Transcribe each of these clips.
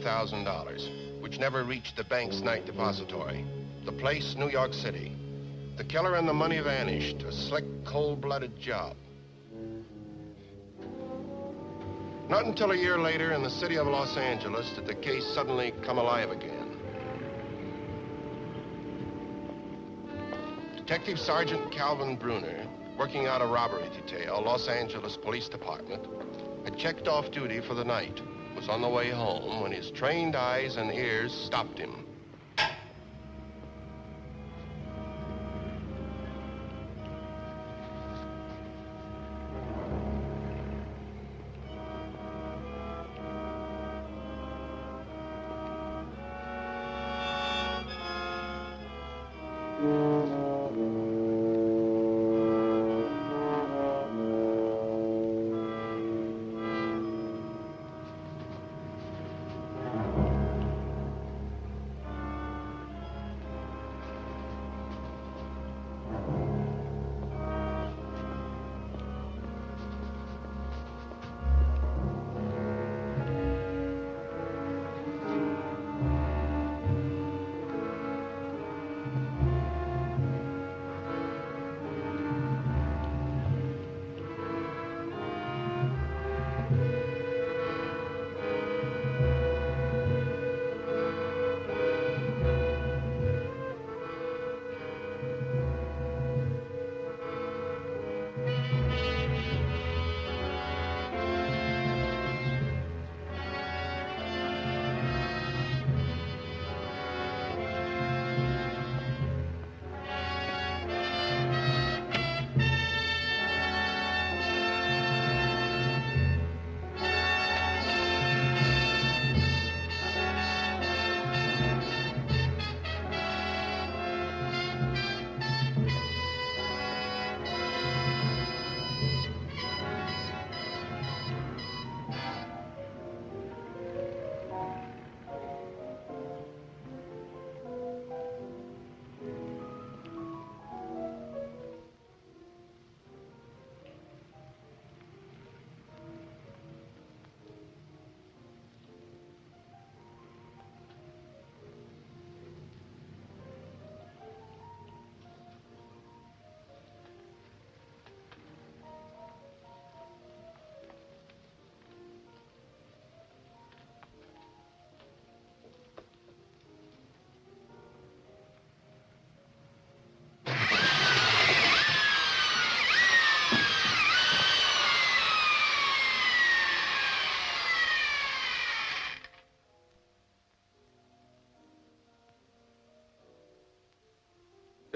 $300,000, which never reached the bank's night depository. The place, New York City. The killer and the money vanished. A slick, cold-blooded job. Not until a year later in the city of Los Angeles did the case suddenly come alive again. Detective Sergeant Calvin Bruner, working out a robbery detail, Los Angeles Police Department, had checked off duty for the night, was on the way home when his trained eyes and ears stopped him.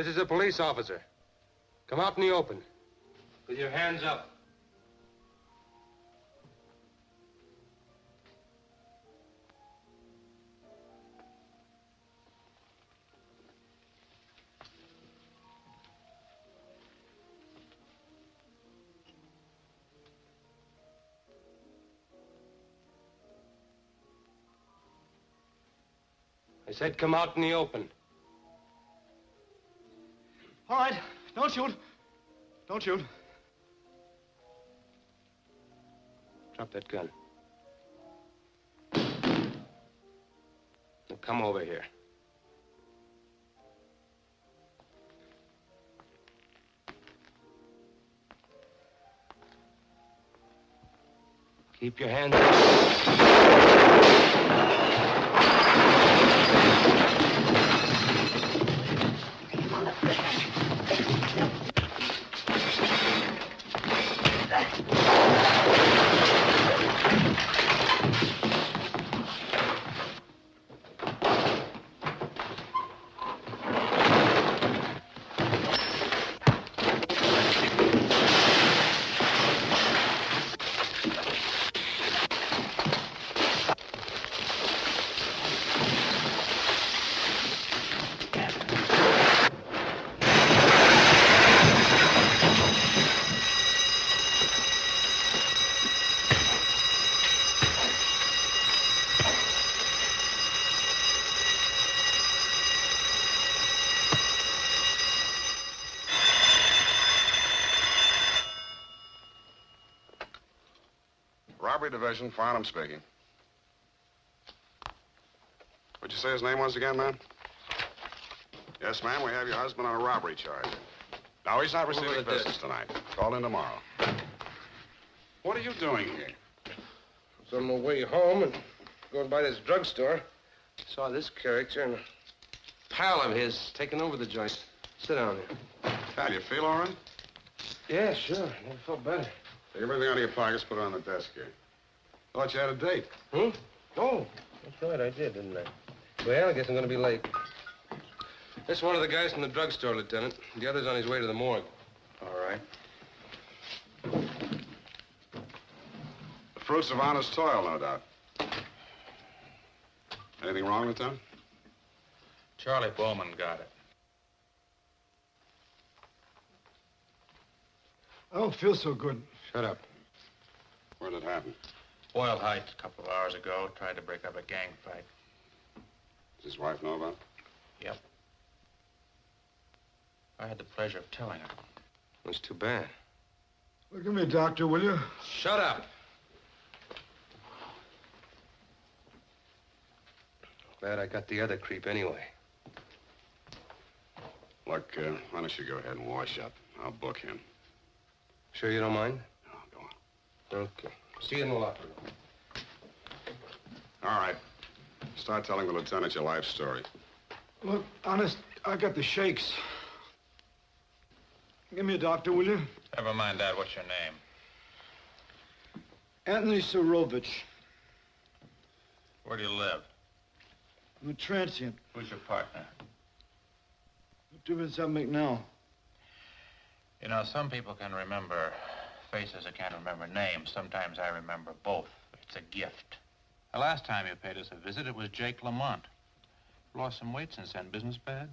This is a police officer. Come out in the open. With your hands up. I said come out in the open. Shoot. Don't shoot. Drop that gun. Now come over here. Keep your hands up. Robbery Division, Farnham speaking. What'd you say his name was again, ma'am? Yes, ma'am, we have your husband on a robbery charge. No, he's not receiving the business desk. tonight. Call in tomorrow. What are you doing here? I was on my way home and going by this drugstore. Saw this character and a pal of his taking over the joint. Sit down here. How do you feel all right? Yeah, sure. Never felt better. Take everything out of your pockets, put it on the desk here. Thought you had a date. Hmm? Oh, that's right, I did, didn't I? Well, I guess I'm going to be late. This one of the guys from the drugstore, Lieutenant. The other's on his way to the morgue. All right. The fruits of honest toil, no doubt. Anything wrong, with them? Charlie Bowman got it. I don't feel so good. Shut up. Where did it happen? Boyle Heights a couple of hours ago tried to break up a gang fight. Does his wife know about it? Yep. I had the pleasure of telling her. That's too bad. Look at me, doctor, will you? Shut up. Glad I got the other creep anyway. Look, uh, why don't you go ahead and wash up? I'll book him. Sure you don't mind? No, go on. Okay. See you in the locker room. All right. Start telling the lieutenant your life story. Look, honest, I got the shakes. Give me a doctor, will you? Never mind that. What's your name? Anthony Sarovich. Where do you live? I'm a transient. Who's your partner? What difference does that make now? You know, some people can remember faces that can't remember names. Sometimes I remember both. It's a gift. The last time you paid us a visit, it was Jake Lamont. Lost some weight since then. Business bad?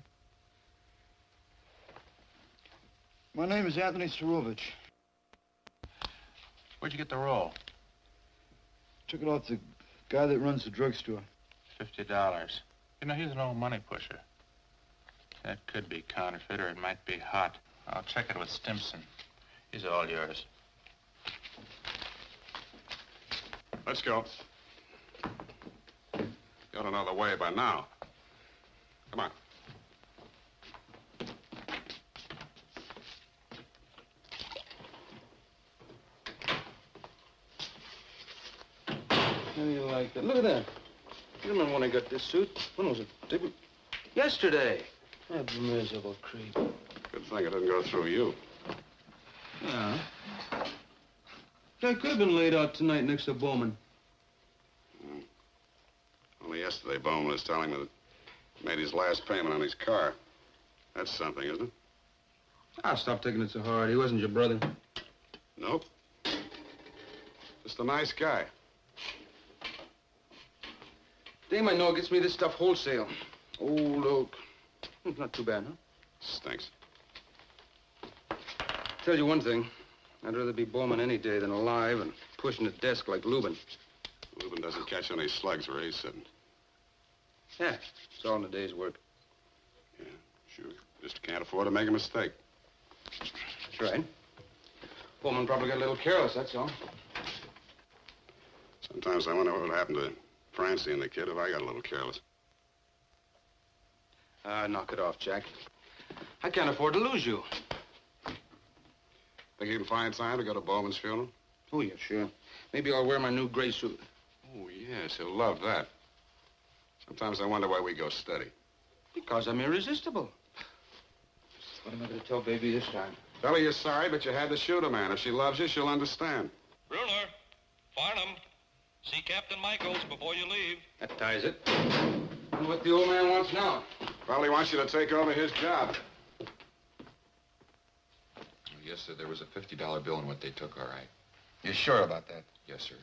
My name is Anthony Sarovich. Where'd you get the roll? Took it off the guy that runs the drugstore. Fifty dollars. You know, he's an old money pusher. That could be counterfeit, or it might be hot. I'll check it with Stimson. He's all yours. Let's go. You ought to know the way by now. Come on. How do you like that? Look at that. You remember when I got this suit? When was it? Did we- Yesterday. That miserable creep. Good thing it didn't go through you. Yeah. I could have been laid out tonight next to Bowman. Only yesterday, Bowman was telling me that he made his last payment on his car. That's something, isn't it? Ah, stop taking it so hard. He wasn't your brother. Nope. Just a nice guy. Dame I know gets me this stuff wholesale. Old oak. Not too bad, huh? Stinks. Tell you one thing. I'd rather be Bowman any day than alive and pushing a desk like Lubin. Lubin doesn't catch any slugs where he's sitting. Yeah, it's all in a day's work. Yeah, sure. Just can't afford to make a mistake. That's right. Bowman probably got a little careless, that's all. Sometimes I wonder what would happen to Francie and the kid if I got a little careless. Ah, knock it off, Jack. I can't afford to lose you. Think you can find time to go to Bowman's funeral? Oh, yeah, sure. Maybe I'll wear my new gray suit. Oh, yes, he'll love that. Sometimes I wonder why we go steady. Because I'm irresistible. What am I going to tell baby this time? Tell her you're sorry, but you had to shoot a man. If she loves you, she'll understand. Bruner, Farnham, see Captain Michaels before you leave. That ties it. And what the old man wants now? Probably wants you to take over his job. Yes, sir. There was a $50 bill in what they took, all right. You sure about that? Yes, sir.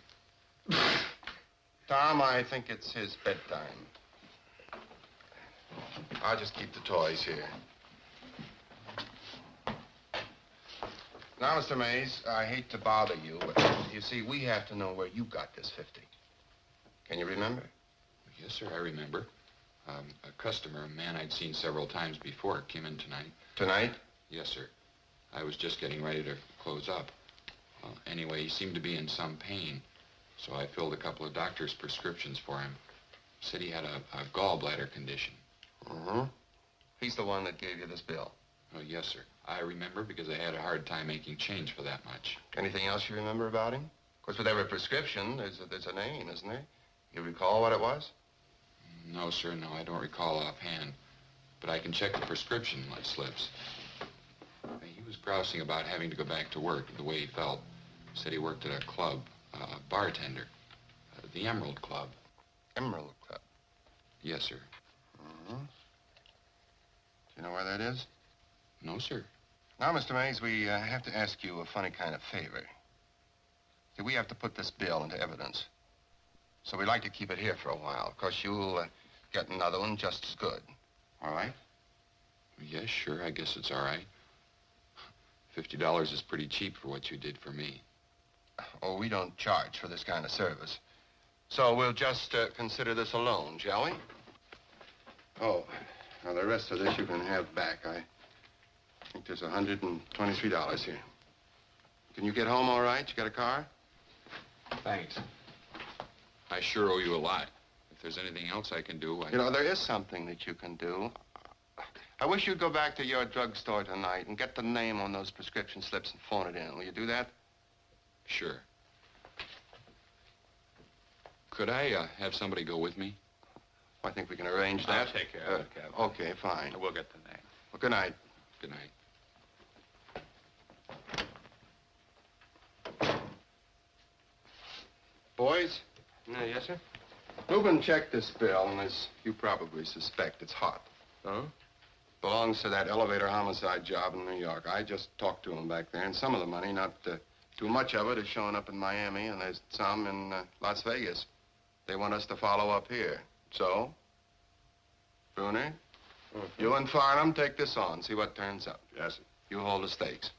Tom, I think it's his bedtime. I'll just keep the toys here. Now, Mr. Mays, I hate to bother you, but you see, we have to know where you got this 50. Can you remember? Yes, sir, I remember. Um, a customer, a man I'd seen several times before, came in tonight. Tonight? Yes, sir. I was just getting ready to close up. Well, anyway, he seemed to be in some pain. So I filled a couple of doctor's prescriptions for him. Said he had a, a gallbladder condition. Uh-huh. He's the one that gave you this bill. Oh, yes, sir. I remember because I had a hard time making change for that much. Anything else you remember about him? Of course, with every prescription, there's a, there's a name, isn't there? You recall what it was? No, sir, no, I don't recall offhand. But I can check the prescription slips. He was grousing about having to go back to work the way he felt. Said he worked at a club, uh, bartender, uh, the Emerald Club. Emerald Club. Yes, sir. Mm-hmm. Do you know where that is? No, sir. Now, Mr. Mays, we uh, have to ask you a funny kind of favor. See, we have to put this bill into evidence. So we'd like to keep it here for a while. Of course, you'll uh, get another one just as good. All right? Yes, sure. I guess it's all right. $50 is pretty cheap for what you did for me. Oh, we don't charge for this kind of service. So we'll just uh, consider this a loan, shall we? Oh, now the rest of this you can have back. I think there's $123 here. Can you get home all right? You got a car? Thanks. I sure owe you a lot. If there's anything else I can do, I... You know, there is something that you can do. I wish you'd go back to your drugstore tonight and get the name on those prescription slips and phone it in. Will you do that? Sure. Could I uh, have somebody go with me? I think we can arrange that. I'll take care of it, Captain. Okay, fine. We'll get the name. Well, good night. Good night. Boys, Uh, yes, sir? Reuben checked this bill, and as you probably suspect, it's hot. Oh? Belongs to that elevator homicide job in New York. I just talked to him back there, and some of the money, not uh, too much of it, is showing up in Miami, and there's some in uh, Las Vegas. They want us to follow up here. So, Bruner, you and Farnham take this on, see what turns up. Yes, sir. You hold the stakes.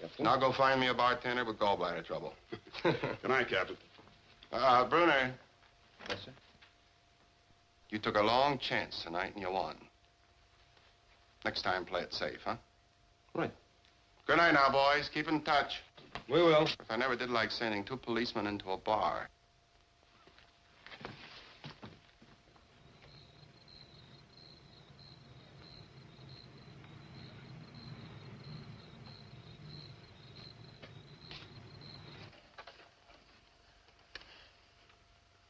Captain? Now go find me a bartender with gallbladder trouble. Good night, Captain. Uh, Bruner, Yes, sir? you took a long chance tonight and you won. Next time, play it safe, huh? Right. Good night now, boys. Keep in touch. We will. If I never did like sending two policemen into a bar.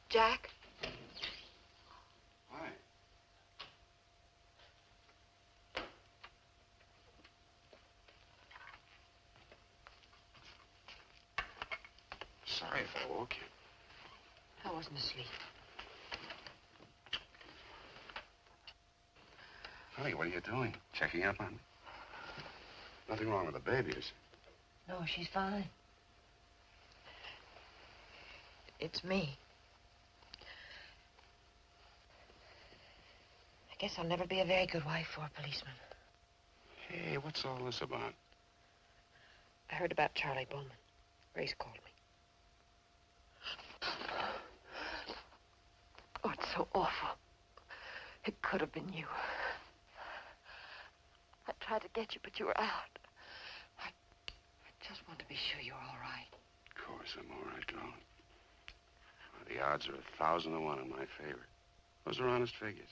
Jack? Hi. Sorry if I woke you. I wasn't asleep. Honey, what are you doing? Checking up on me? Nothing wrong with the baby, is No, she's fine. It's me. I guess I'll never be a very good wife for a policeman. Hey, what's all this about? I heard about Charlie Bowman. Grace called me. Oh, it's so awful. It could have been you. I tried to get you, but you were out. I, I just want to be sure you're all right. Of course I'm all right, darling. Well, the odds are a thousand to one in my favor. Those are honest figures.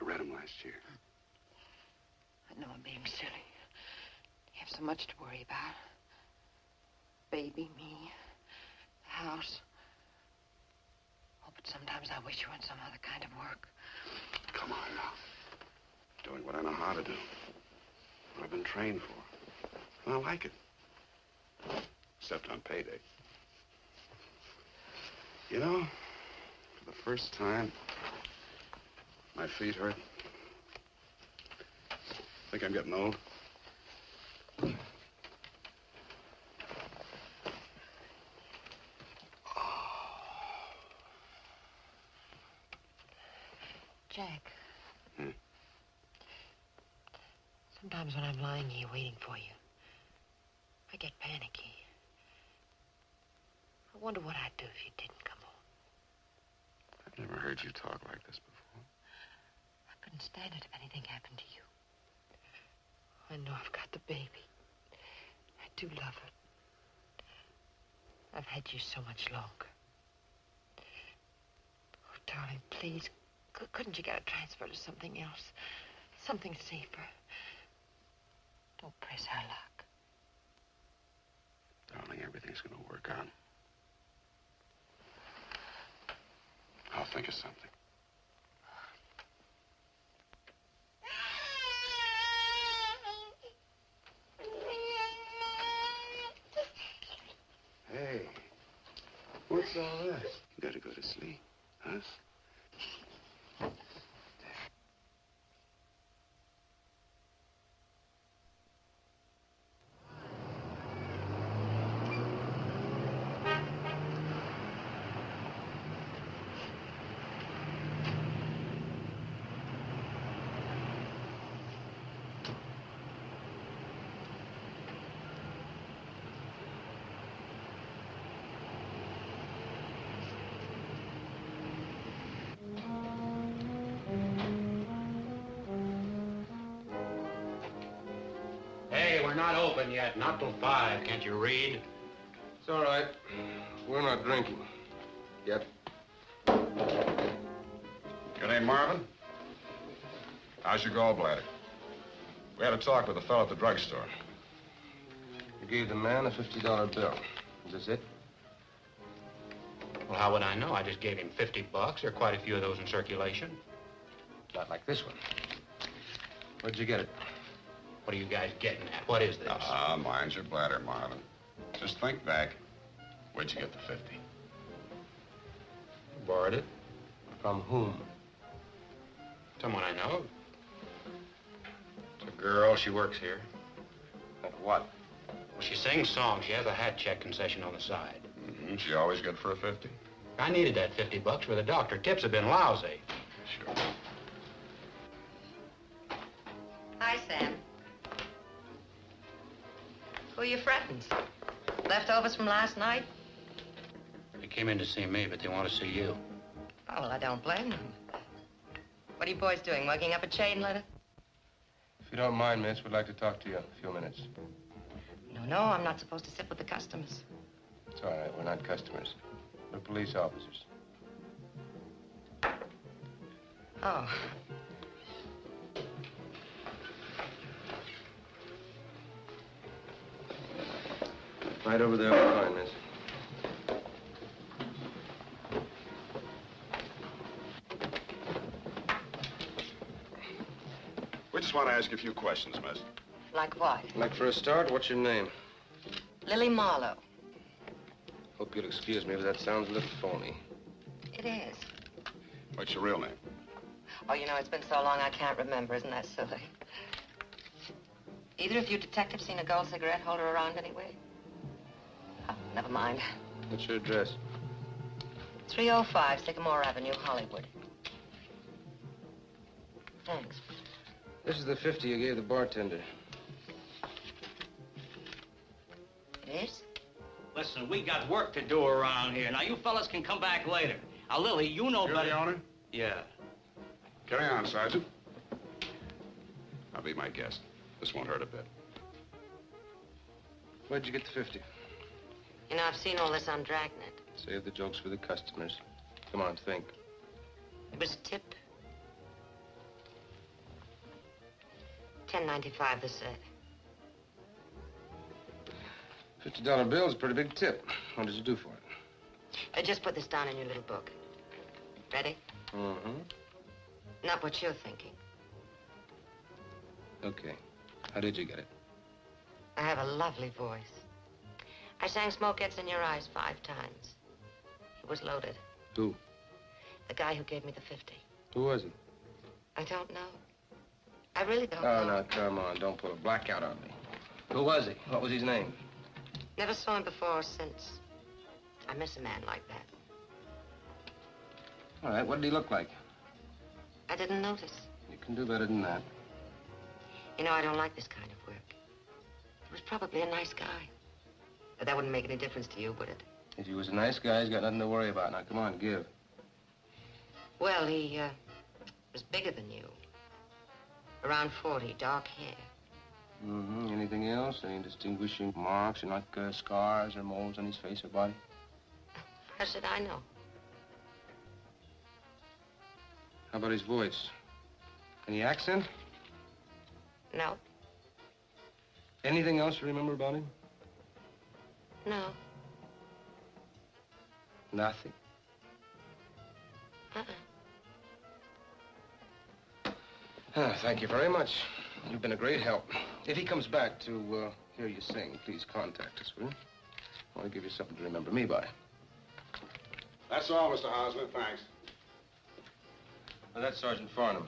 I read them last year. I know I'm being silly. You have so much to worry about. Baby, me, the house. Sometimes I wish you were some other kind of work. Come on now. Doing what I know how to do. What I've been trained for. And I like it. Except on payday. You know, for the first time, my feet hurt. I Think I'm getting old? Jack. Hmm? Sometimes when I'm lying here waiting for you, I get panicky. I wonder what I'd do if you didn't come home. I've never heard you talk like this before. I couldn't stand it if anything happened to you. I know I've got the baby. I do love her. I've had you so much longer. Oh, darling, please, couldn't you get a transfer to something else? Something safer. Don't press our luck. Darling, everything's going to work out. I'll think of something. Hey, what's all that? You gotta go to sleep, huh? Yet. Not till five. Can't you read? It's all right. We're not drinking. Yet. Your name Marvin? How's your gallbladder? We had a talk with a fellow at the drugstore. You gave the man a $50 bill. Is this it? Well, how would I know? I just gave him 50 bucks. There are quite a few of those in circulation. Not like this one. Where'd you get it? What are you guys getting at? What is this? Ah, mind your bladder, Marvin. Just think back. Where'd you get the 50? Borrowed it? From whom? Someone I know. It's a girl. She works here. At what? Well, she sings songs. She has a hat check concession on the side. Mm-hmm. She always good for a 50? I needed that 50 bucks for the doctor. Tips have been lousy. Sure. Hi, Sam. Who are your friends? Leftovers from last night? They came in to see me, but they want to see you. Oh, well, I don't blame them. What are you boys doing, mugging up a chain letter? If you don't mind, miss, we'd like to talk to you in a few minutes. No, no, I'm not supposed to sit with the customers. It's all right. We're not customers. We're police officers. Oh. Right over there on the line, miss. We just want to ask you a few questions, miss. Like what? Like, for a start, what's your name? Lily Marlowe. Hope you'll excuse me, but that sounds a little phony. It is. What's your real name? Oh, you know, it's been so long I can't remember. Isn't that silly? Either of you detectives seen a gold cigarette holder around anyway? Oh, never mind. What's your address? 305 Sycamore Avenue, Hollywood. Thanks. This is the 50 you gave the bartender. It is? Listen, we got work to do around here. Now, you fellas can come back later. Now, Lily, you know You're better. the owner? Yeah. Carry on, Sergeant. I'll be my guest. This won't hurt a bit. Where'd you get the 50? You know, I've seen all this on Dragnet. Save the jokes for the customers. Come on, think. It was a tip. Ten ninety-five the set. $50 bill is a pretty big tip. What did you do for it? Uh, just put this down in your little book. Ready? Mm-hmm. Not what you're thinking. Okay. How did you get it? I have a lovely voice. I sang Smoke Gets in Your Eyes five times. It was loaded. Who? The guy who gave me the 50. Who was he? I don't know. I really don't Oh, know. now, come on. Don't pull a blackout on me. Who was he? What was his name? Never saw him before or since. I miss a man like that. All right, what did he look like? I didn't notice. You can do better than that. You know, I don't like this kind of work. He was probably a nice guy. But that wouldn't make any difference to you, would it? If he was a nice guy, he's got nothing to worry about. Now, come on, give. Well, he, uh, was bigger than you. Around 40, dark hair. Mm-hmm. Anything else? Any distinguishing marks, or like uh, scars or moles on his face or body? How should I know? How about his voice? Any accent? No, Anything else you remember about him? No. Nothing. Uh-uh. Ah, thank you very much. You've been a great help. If he comes back to uh, hear you sing, please contact us, will you? I want to give you something to remember me by. That's all, Mr. Hosmer. Thanks. Now, that's Sergeant Farnham.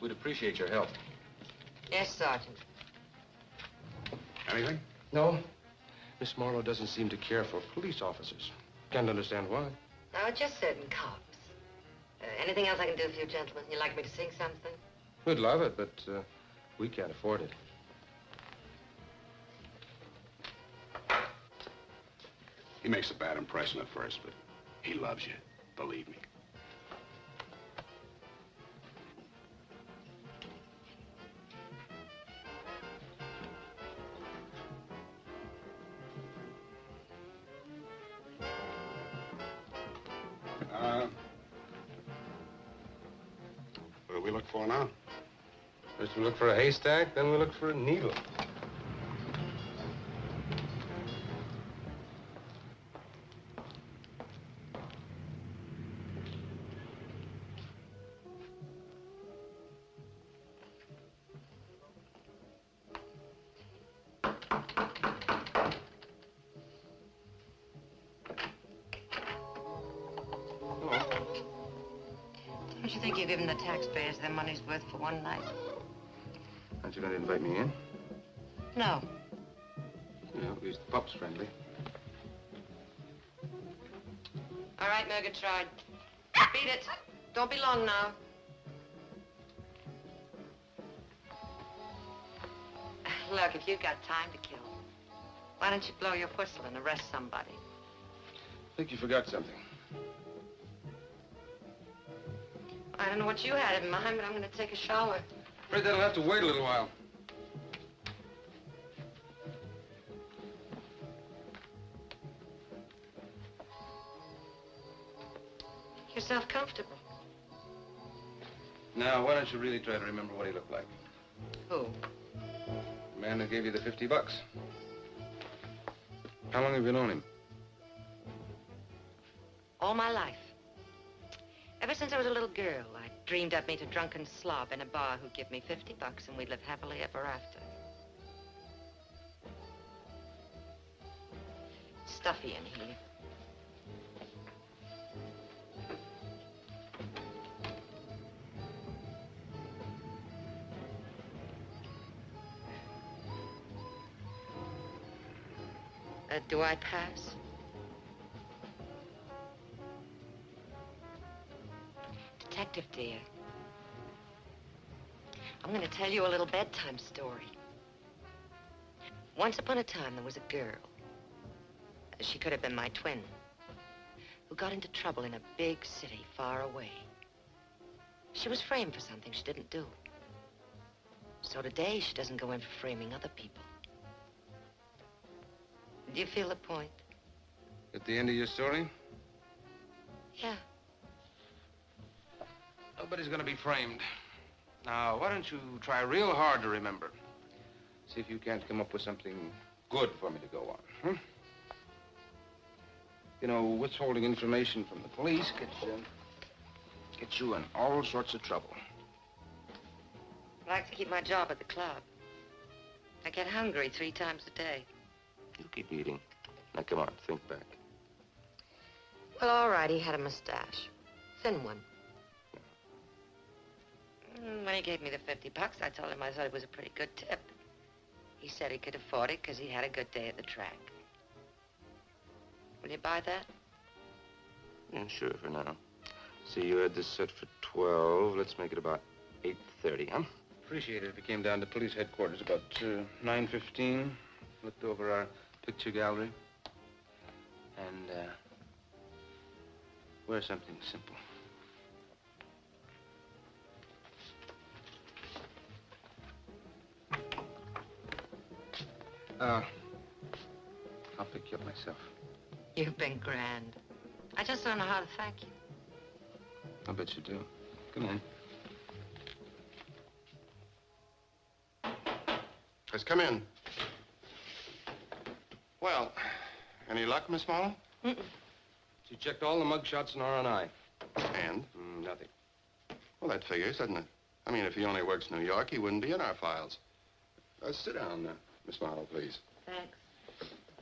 We'd appreciate your help. Yes, Sergeant. Anything? No, Miss Marlowe doesn't seem to care for police officers. Can't understand why. No, just certain cops. Uh, anything else I can do for you, gentlemen? You'd like me to sing something? We'd love it, but uh, we can't afford it. He makes a bad impression at first, but he loves you. Believe me. For a haystack, then we look for a needle. Know, at least the pup's friendly. All right, Murgatroyd. Beat it. Don't be long now. Look, if you've got time to kill, why don't you blow your whistle and arrest somebody? I think you forgot something. I don't know what you had in mind, but I'm going to take a shower. I'm Afraid that'll have to wait a little while. Now, why don't you really try to remember what he looked like? Who? The man who gave you the 50 bucks. How long have you known him? All my life. Ever since I was a little girl, I dreamed I'd meet a drunken slob in a bar who'd give me 50 bucks and we'd live happily ever after. Stuffy in here. Uh, do I pass? Detective dear, I'm going to tell you a little bedtime story. Once upon a time, there was a girl. She could have been my twin, who got into trouble in a big city far away. She was framed for something she didn't do. So today, she doesn't go in for framing other people. Do you feel the point? At the end of your story? Yeah. Nobody's gonna be framed. Now, why don't you try real hard to remember? See if you can't come up with something good for me to go on, huh? You know, withholding information from the police gets you, gets you in all sorts of trouble. I like to keep my job at the club. I get hungry three times a day. You keep eating. Now, come on, think back. Well, all right, he had a mustache. Thin one. Mm, When he gave me the 50 bucks, I told him I thought it was a pretty good tip. He said he could afford it because he had a good day at the track. Will you buy that? Yeah, sure, for now. See, you had this set for 12. Let's make it about 8.30, huh? Appreciate it if you came down to police headquarters about uh, 9.15. Looked over our picture gallery. And, uh, wear something simple. Uh, I'll pick you up myself. You've been grand. I just don't know how to thank you. I bet you do. Come in. Let's come in. Well, any luck, Miss Marlowe? She checked all the mug shots in R&I. And? Mm, nothing. Well, that figures, doesn't it? I mean, if he only works New York, he wouldn't be in our files. Uh, sit down, uh, Miss Marlowe, please. Thanks.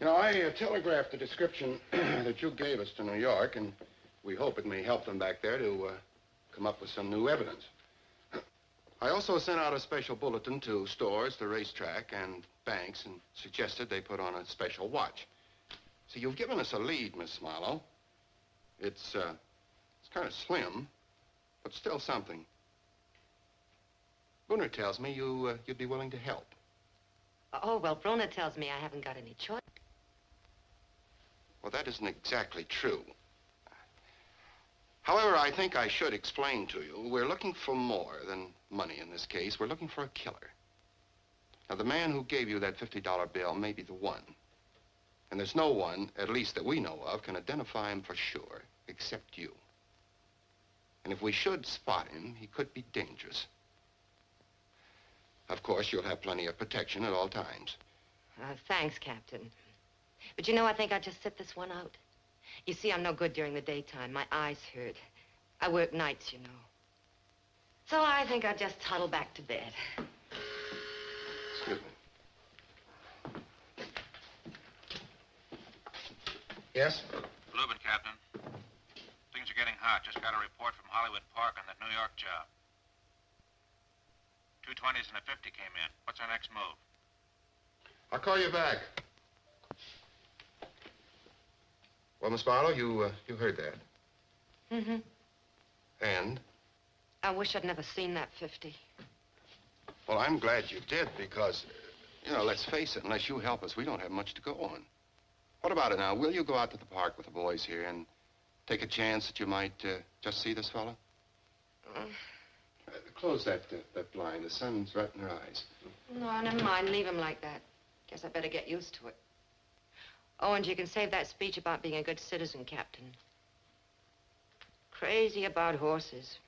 You know, I uh, telegraphed the description that you gave us to New York, and we hope it may help them back there to uh, come up with some new evidence. I also sent out a special bulletin to stores, the racetrack, and banks, and suggested they put on a special watch. See, you've given us a lead, Miss Marlowe. It's, uh, it's kind of slim, but still something. Bruner tells me you, uh, you'd be willing to help. Oh, well, Bruner tells me I haven't got any choice. Well, that isn't exactly true. However, I think I should explain to you, we're looking for more than money in this case. We're looking for a killer. Now, the man who gave you that $50 bill may be the one. And there's no one, at least that we know of, can identify him for sure, except you. And if we should spot him, he could be dangerous. Of course, you'll have plenty of protection at all times. Uh, thanks, Captain. But you know, I think I'll just sit this one out. You see, I'm no good during the daytime. My eyes hurt. I work nights, you know. So I think I'll just huddle back to bed. Excuse me. Yes? Lubin, Captain. Things are getting hot. Just got a report from Hollywood Park on that New York job. Two 20s and a 50 came in. What's our next move? I'll call you back. Well, Miss Marlowe, you, uh, you heard that. Mm-hmm. And? I wish I'd never seen that 50. Well, I'm glad you did because, you know, let's face it, unless you help us, we don't have much to go on. What about it now? Will you go out to the park with the boys here and take a chance that you might uh, just see this fella? Uh, close that, uh, that blind. The sun's right in her eyes. No, never mind. Leave him like that. Guess I better get used to it. Oh, and you can save that speech about being a good citizen, Captain. Crazy about horses.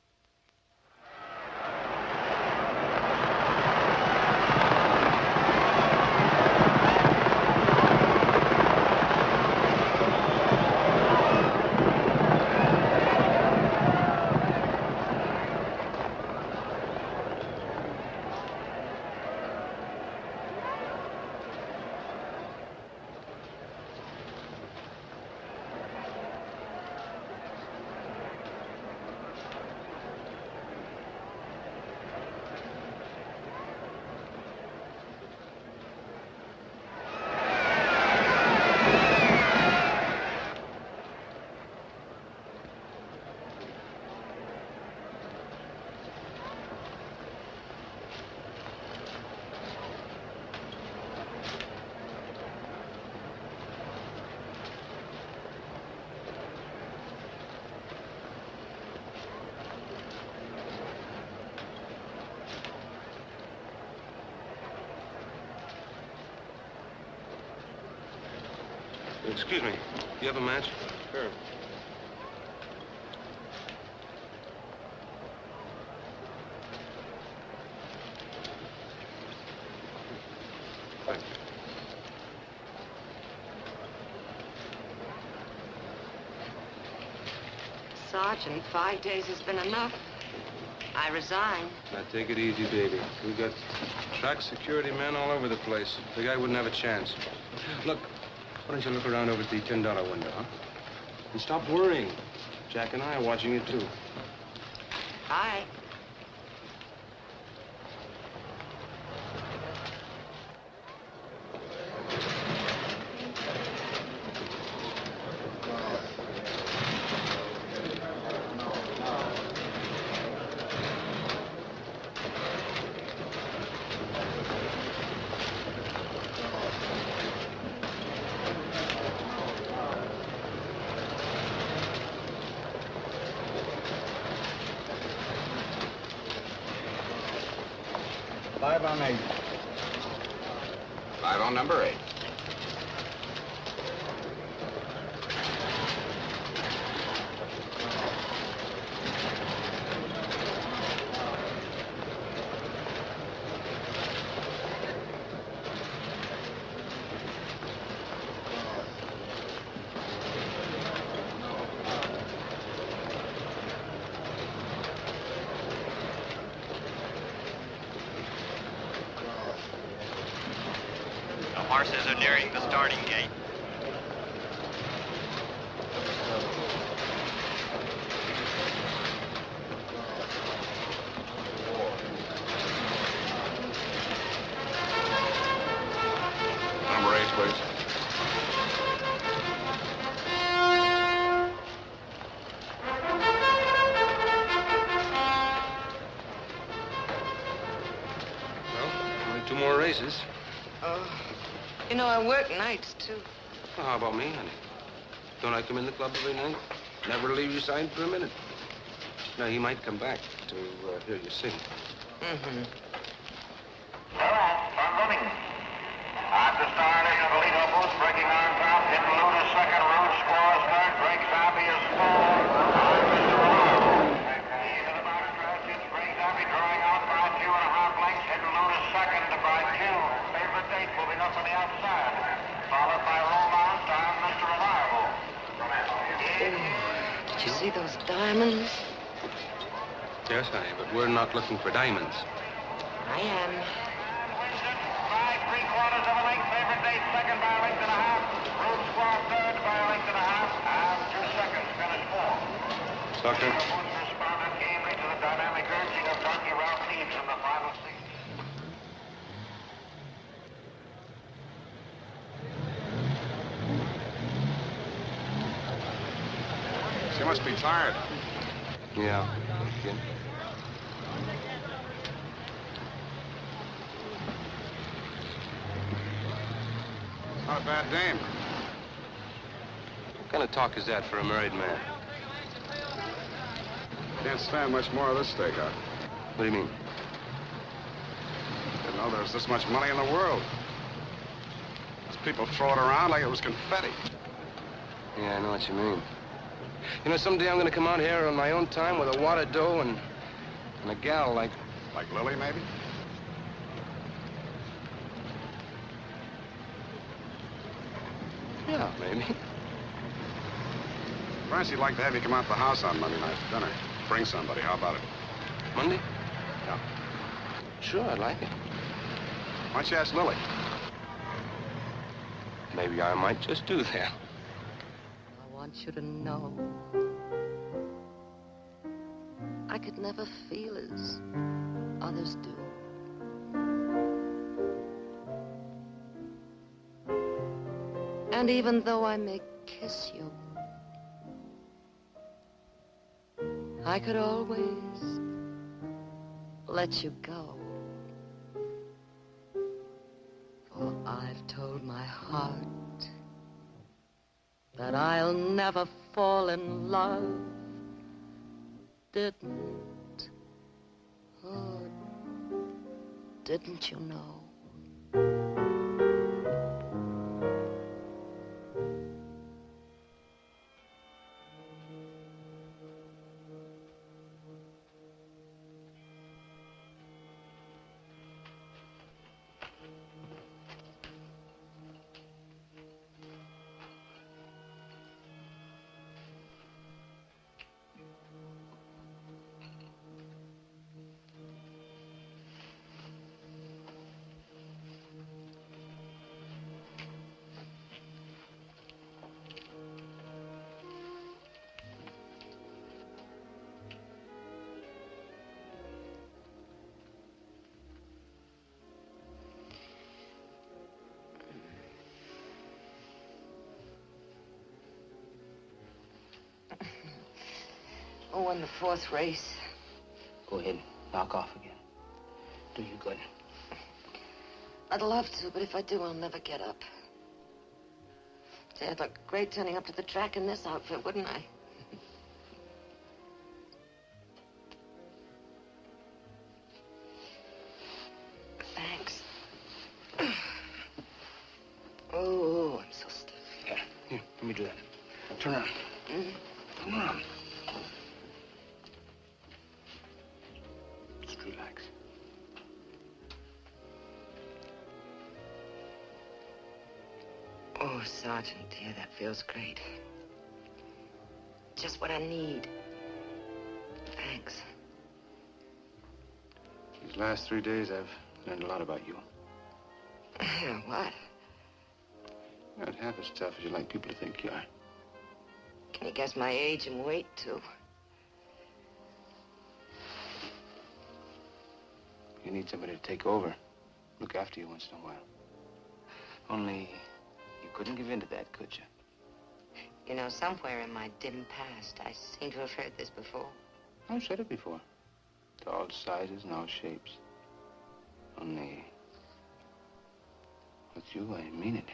Excuse me. You have a match? Sure. Thank. Sergeant, five days has been enough. I resign. Now, take it easy, baby. We've got track security men all over the place. The guy wouldn't have a chance. Look, why don't you look around over at the $10 window, huh? And stop worrying. Jack and I are watching you, too. Hi. Five on eight. Five on number eight. How about me, honey? Don't I come in the club every night? Never leave your side for a minute. Now, he might come back to uh, hear you sing. Mm-hmm. Start running. After starting of the lead boost, breaking on top, hitting Luda second, Rude scores third, breaks Abbey is fourth. I'm Mr. Reliable. Into the box stretch, it's brings Abbey drawing out by two and a half lengths, hitting Luda second by two. Favorite date moving up on the outside, followed by Romance and Mr. Reliable. Did you see those diamonds? Yes, honey, but we're not looking for diamonds. I am. By three quarters of a length, favorite date second by a length and a half. Rude squad third by a length and a half. And two seconds, finish fourth. Doctor? Boots responded gamely to the dynamic urging of Donkey Ralph Neves in the final six. She must be tired. Yeah. Kid. Not a bad dame. What kind of talk is that for a married man? Can't stand much more of this stakeout. What do you mean? Didn't know there was this much money in the world. These people throw it around like it was confetti. Yeah, I know what you mean. You know, someday I'm gonna come out here on my own time with a wad of dough and, and a gal like... Like Lily, maybe? Yeah, maybe. Francie'd like to have you come out to the house on Monday night for dinner. Bring somebody. How about it? Monday? Yeah. Sure, I'd like it. Why don't you ask Lily? Maybe I might just do that. I want you to know. I could never feel as others do. And even though I may kiss you, I could always let you go. For I've told my heart that I'll never fall in love. Didn't, oh, didn't you know? Oh, won the fourth race. Go ahead, knock off again. Do you good. I'd love to, but if I do, I'll never get up. Say, I'd look great turning up to the track in this outfit, wouldn't I? Feels great. Just what I need. Thanks. These last three days, I've learned a lot about you. what? You're not half as tough as you like people to think you are. Can you guess my age and weight, too? You need somebody to take over, look after you once in a while. Only you couldn't give in to that, could you? You know, somewhere in my dim past, I seem to have heard this before. I've said it before. To all sizes and all shapes. Only, with you, I mean it.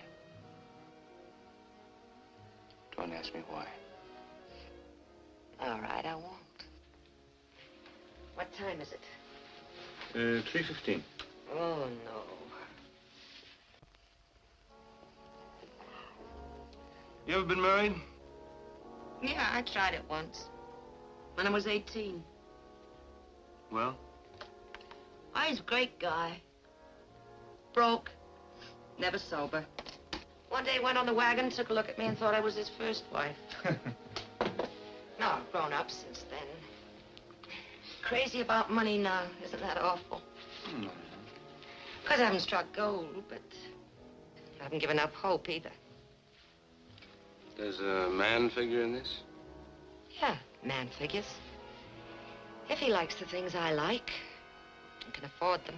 Don't ask me why. All right, I won't. What time is it? Uh, 3.15. Oh, no. You ever been married? Yeah, I tried it once. When I was 18. Well? Oh, he's a great guy. Broke. Never sober. One day he went on the wagon, took a look at me, and thought I was his first wife. no, I've grown up since then. Crazy about money now. Isn't that awful? Hmm. No. Because I haven't struck gold, but I haven't given up hope either. There's a man figure in this? Yeah, man figures. If he likes the things I like and can afford them.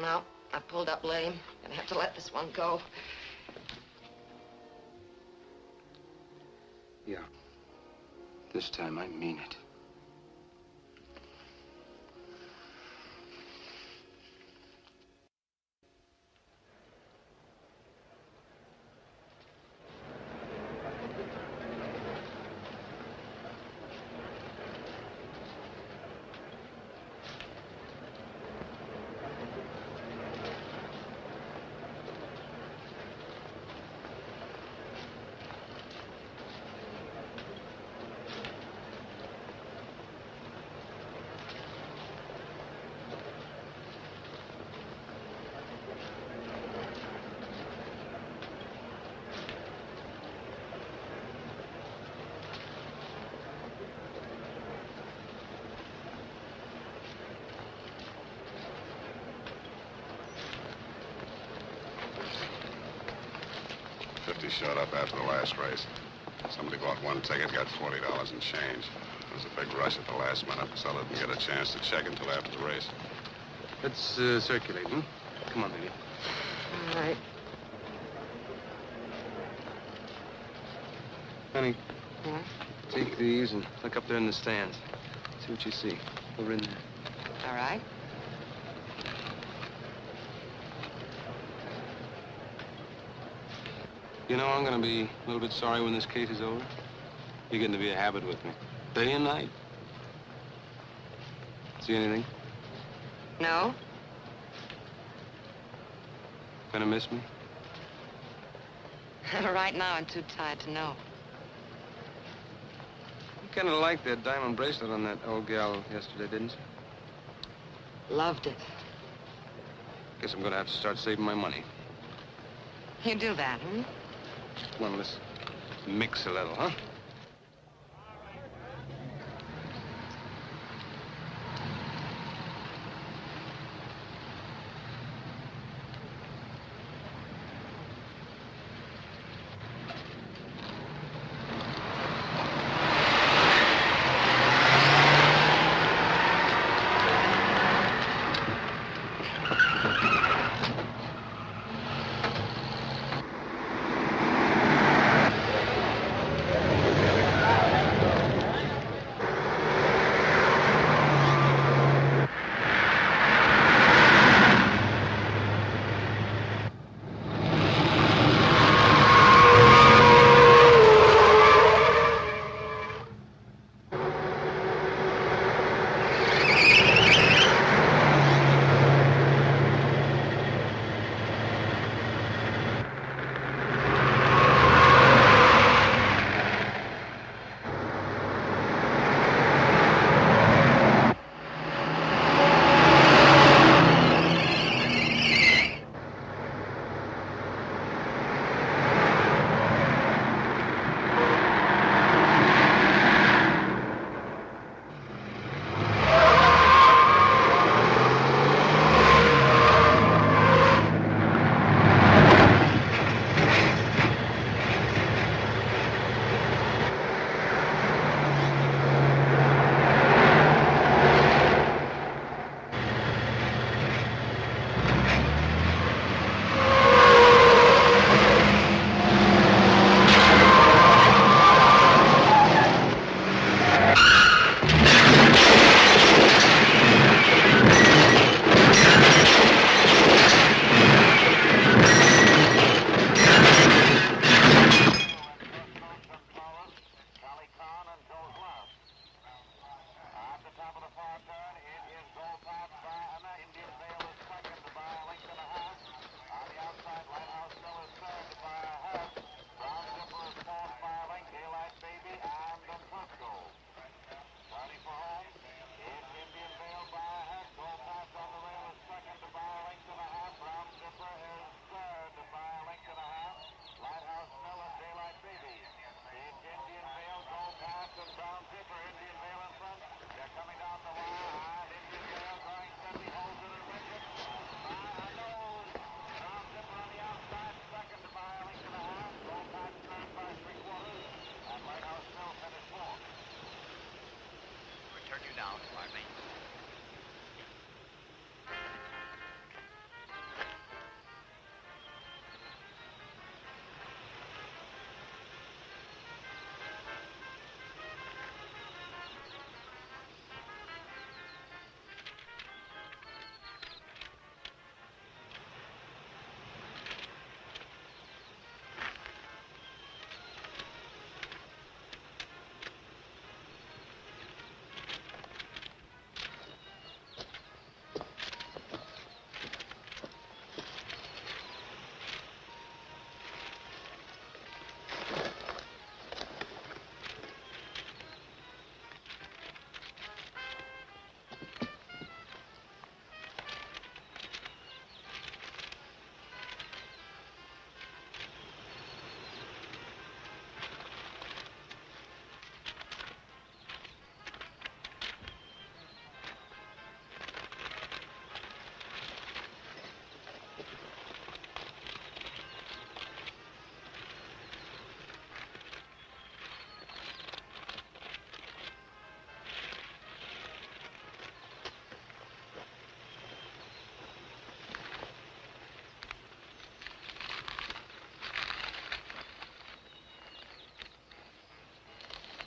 No, I pulled up lame. Gonna have to let this one go. Yeah. This time I mean it. Fifty showed up after the last race. Somebody bought one ticket, got forty dollars in change. There was a big rush at the last minute, so I didn't get a chance to check until after the race. Let's uh, circulate, hmm? Come on, lady. All right. Honey, Yeah? take these and look up there in the stands. See what you see. Over in there. All right. You know, I'm gonna be a little bit sorry when this case is over. You're getting to be a habit with me. Day and night. See anything? No? Gonna miss me? right now, I'm too tired to know. You kind of liked that diamond bracelet on that old gal yesterday, didn't you? Loved it. Guess I'm gonna have to start saving my money. You do that, hmm? Come let's mix a little, huh?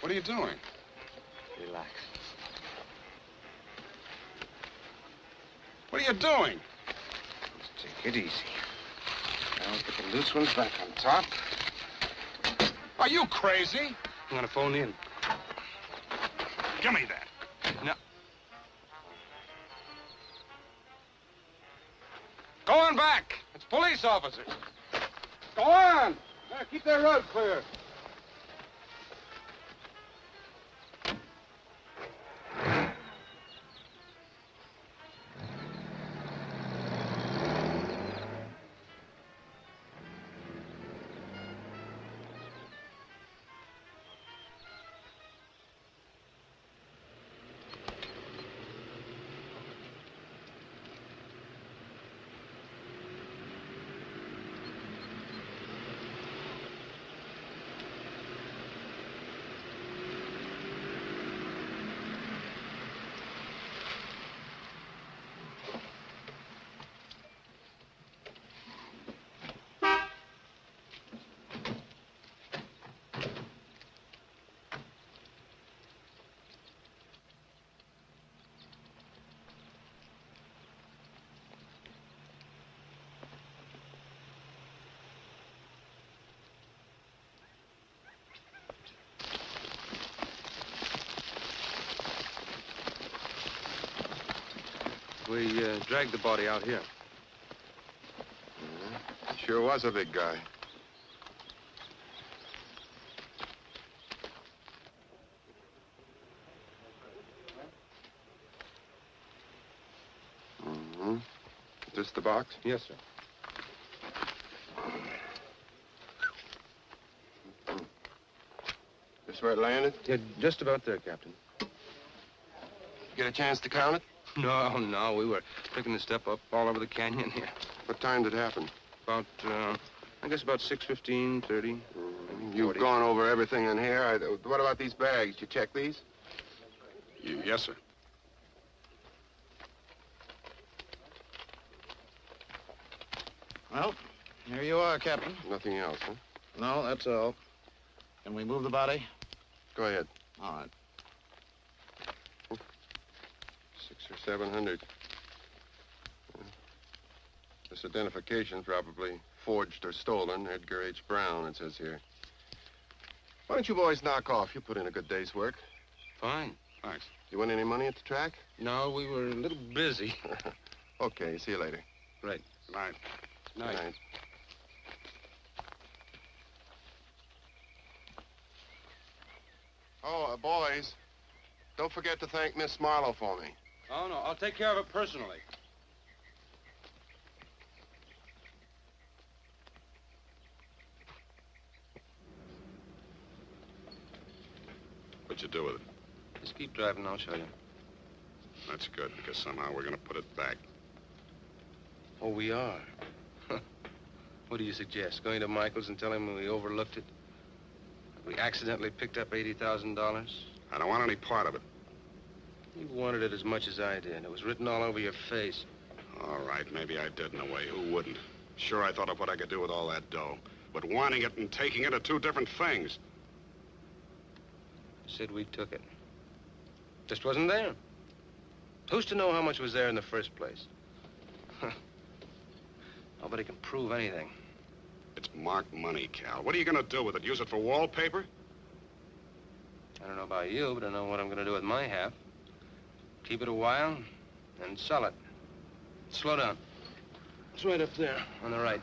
What are you doing? Relax. What are you doing? Let's take it easy. Now put the loose ones back on top. Are you crazy? I'm gonna phone in? Give me that. No. Go on back. It's police officers. Go on. Now, keep that road clear. We uh, dragged the body out here. Sure was a big guy. Mm-hmm. Is this the box? Yes, sir. This where it landed? Yeah, just about there, Captain. Get a chance to count it? No, no, we were picking the step up all over the canyon here. What time did it happen? About, uh, I guess about 6.15, 30. You've 40. gone over everything in here. I, what about these bags? Did you check these? Y- yes, sir. Well, here you are, Captain. Nothing else, huh? No, that's all. Can we move the body? Go ahead. All right. Six or seven hundred. This identification probably forged or stolen. Edgar H. Brown, it says here. Why don't you boys knock off? You put in a good day's work. Fine. Thanks. You want any money at the track? No, we were a little busy. okay, see you later. Right. Night. Good night. Oh, uh, boys, don't forget to thank Miss Marlowe for me. Oh, no, I'll take care of it personally. What'd you do with it? Just keep driving, I'll show you. That's good, because somehow we're going to put it back. Oh, we are? what do you suggest? Going to Michaels and telling him we overlooked it? We accidentally picked up $80,000? I don't want any part of it. You wanted it as much as I did. It was written all over your face. All right, maybe I did in a way. Who wouldn't? Sure, I thought of what I could do with all that dough. But wanting it and taking it are two different things. Said we took it. Just wasn't there. Who's to know how much was there in the first place? Nobody can prove anything. It's marked money, Cal. What are you going to do with it? Use it for wallpaper? I don't know about you, but I know what I'm going to do with my half. Keep it a while then sell it. Slow down. It's right up there on the right.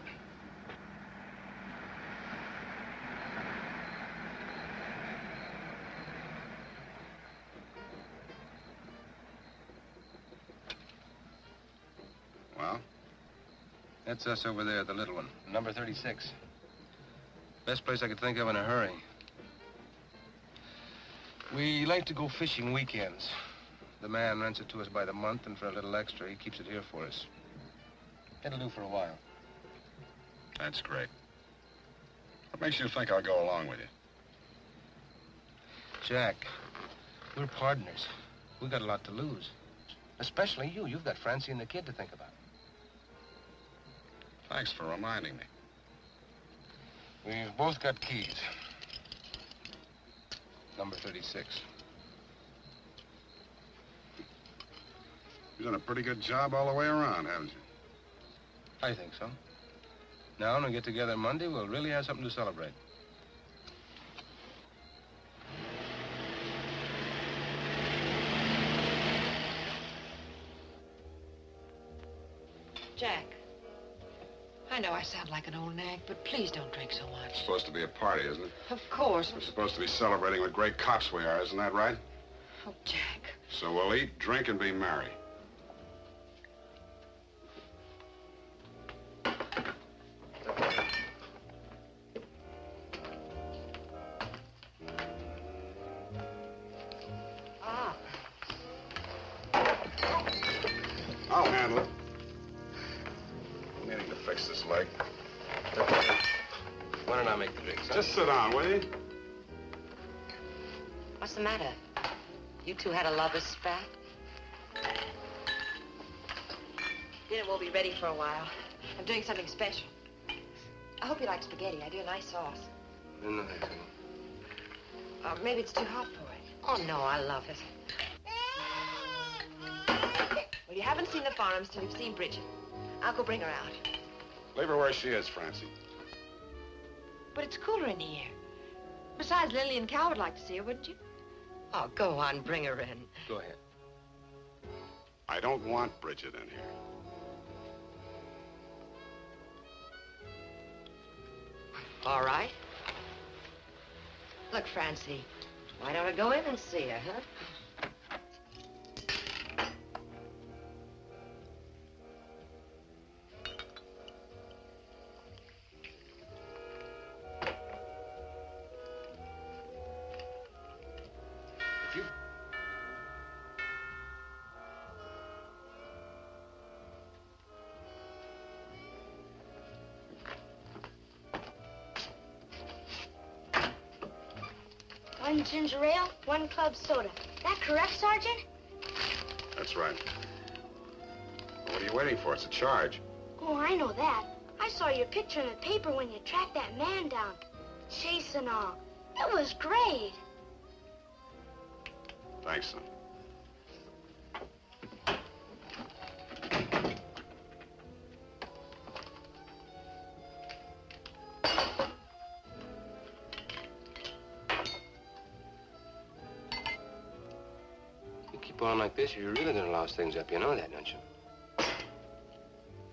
Well? That's us over there, the little one. Number 36. Best place I could think of in a hurry. We like to go fishing weekends. The man rents it to us by the month, and for a little extra, he keeps it here for us. It'll do for a while. That's great. What makes you think I'll go along with you? Jack, we're partners. We've got a lot to lose. Especially you. You've got Francie and the kid to think about. Thanks for reminding me. We've both got keys. number 36. You've done a pretty good job all the way around, haven't you? I think so. Now, when we get together Monday, we'll really have something to celebrate. Jack. I know I sound like an old nag, but please don't drink so much. It's supposed to be a party, isn't it? Of course. We're supposed to be celebrating what great cops we are, isn't that right? Oh, Jack. So we'll eat, drink, and be merry. Two had a lover's spat? Dinner won't be ready for a while. I'm doing something special. I hope you like spaghetti. I do a nice sauce. No, thank you. Or maybe it's too hot for it. Oh, no, I love it. Well, you haven't seen the Farnhams till you've seen Bridget. I'll go bring her out. Leave her where she is, Francie. But it's cooler in here. Besides, Lily and Cal would like to see her, wouldn't you? Oh, go on, bring her in. Go ahead. I don't want Bridget in here. All right. Look, Francie, why don't I go in and see her, huh? One ginger ale, one club soda. That correct, Sergeant? That's right. What are you waiting for? It's a charge. Oh, I know that. I saw your picture in the paper when you tracked that man down. Chase and all. It was great. Thanks, son. Keep on like this, you're really gonna louse things up. You know that, don't you?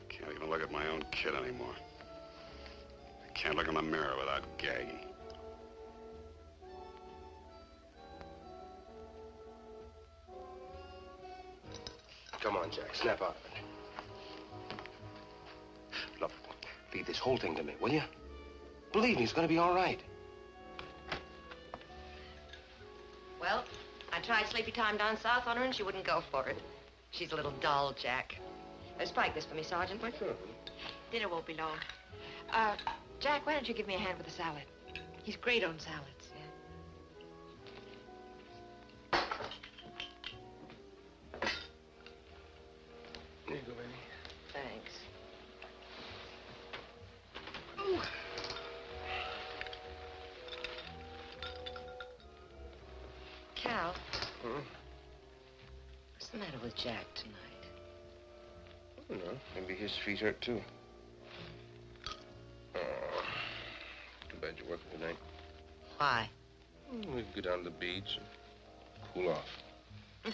Can't even look at my own kid anymore. I can't look in the mirror without gagging. Come on, Jack. Snap out of it. Look, feed this whole thing to me, will you? Believe me, it's gonna be all right. Tried sleepy time down south on her and she wouldn't go for it. She's a little dull, Jack. Uh, spike this for me, Sergeant. Why, sure. Dinner won't be long. Uh, Jack, why don't you give me a hand with the salad? He's great on salads. There you go, baby. Thanks. Cal, Hmm? what's the matter with Jack tonight? I don't know. Maybe his feet hurt, too. Oh, too bad you're working tonight. Why? We can go down to the beach and cool off.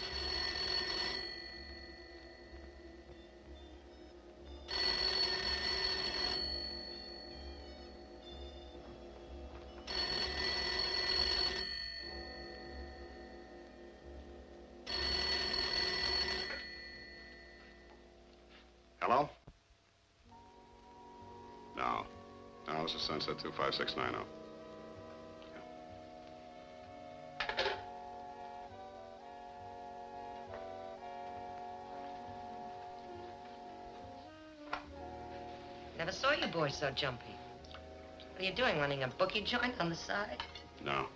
Sunset 25690. Never saw you boys so jumpy. What are you doing, running a bookie joint on the side? No.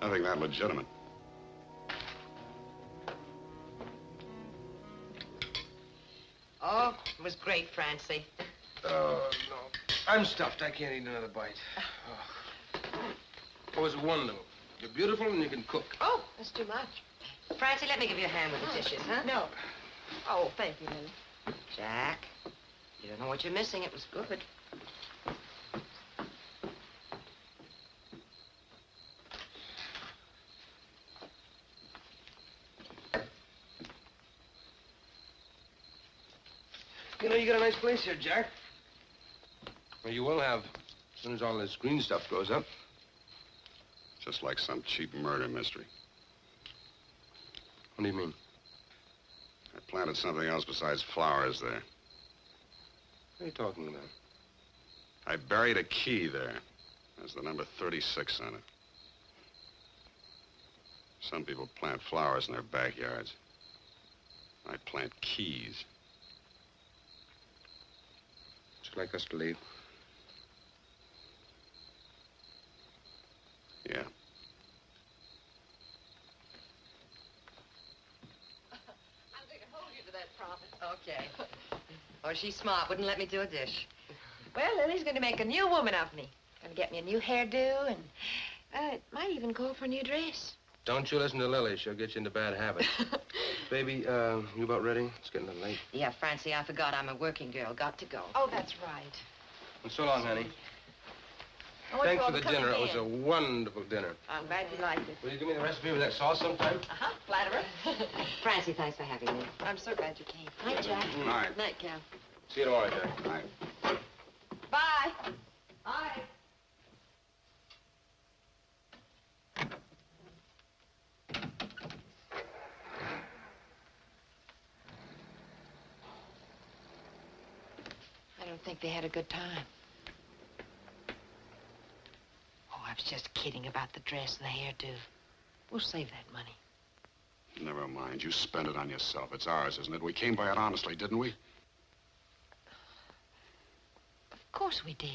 Nothing that legitimate. Oh, it was great, Francie. Oh, no. I'm stuffed. I can't eat another bite. Oh. oh, it's wonderful. You're beautiful and you can cook. Oh, that's too much. Francie, let me give you a hand with the dishes, huh? No. Oh, thank you, Lily. Jack, you don't know what you're missing. It was good. You know, you got a nice place here, Jack. Well, you will have as soon as all this green stuff goes up. Just like some cheap murder mystery. What do you mean? I planted something else besides flowers there. What are you talking about? I buried a key there. There's the number 36 on it. Some people plant flowers in their backyards. I plant keys. Would you like us to leave? Yeah. I'm going to hold you to that promise. Okay. Oh, she's smart. Wouldn't let me do a dish. Well, Lily's going to make a new woman of me. Going to get me a new hairdo, and uh, it might even call for a new dress. Don't you listen to Lily. She'll get you into bad habits. Baby, uh, you about ready? It's getting a little late. Yeah, Francie, I forgot I'm a working girl. Got to go. Oh, that's right. And so long, honey. I Thanks for the dinner. It was a wonderful dinner. I'm glad you liked it. Will you give me the recipe of that sauce sometime? Uh-huh, flatterer. Francie, thanks for having me. I'm so glad you came. Night, Jack. Night. Night, Cal. See you tomorrow, Jack. Night. Bye. Bye. I don't think they had a good time. Oh, I was just kidding about the dress and the hairdo. We'll save that money. Never mind. You spend it on yourself. It's ours, isn't it? We came by it honestly, didn't we? Of course we did.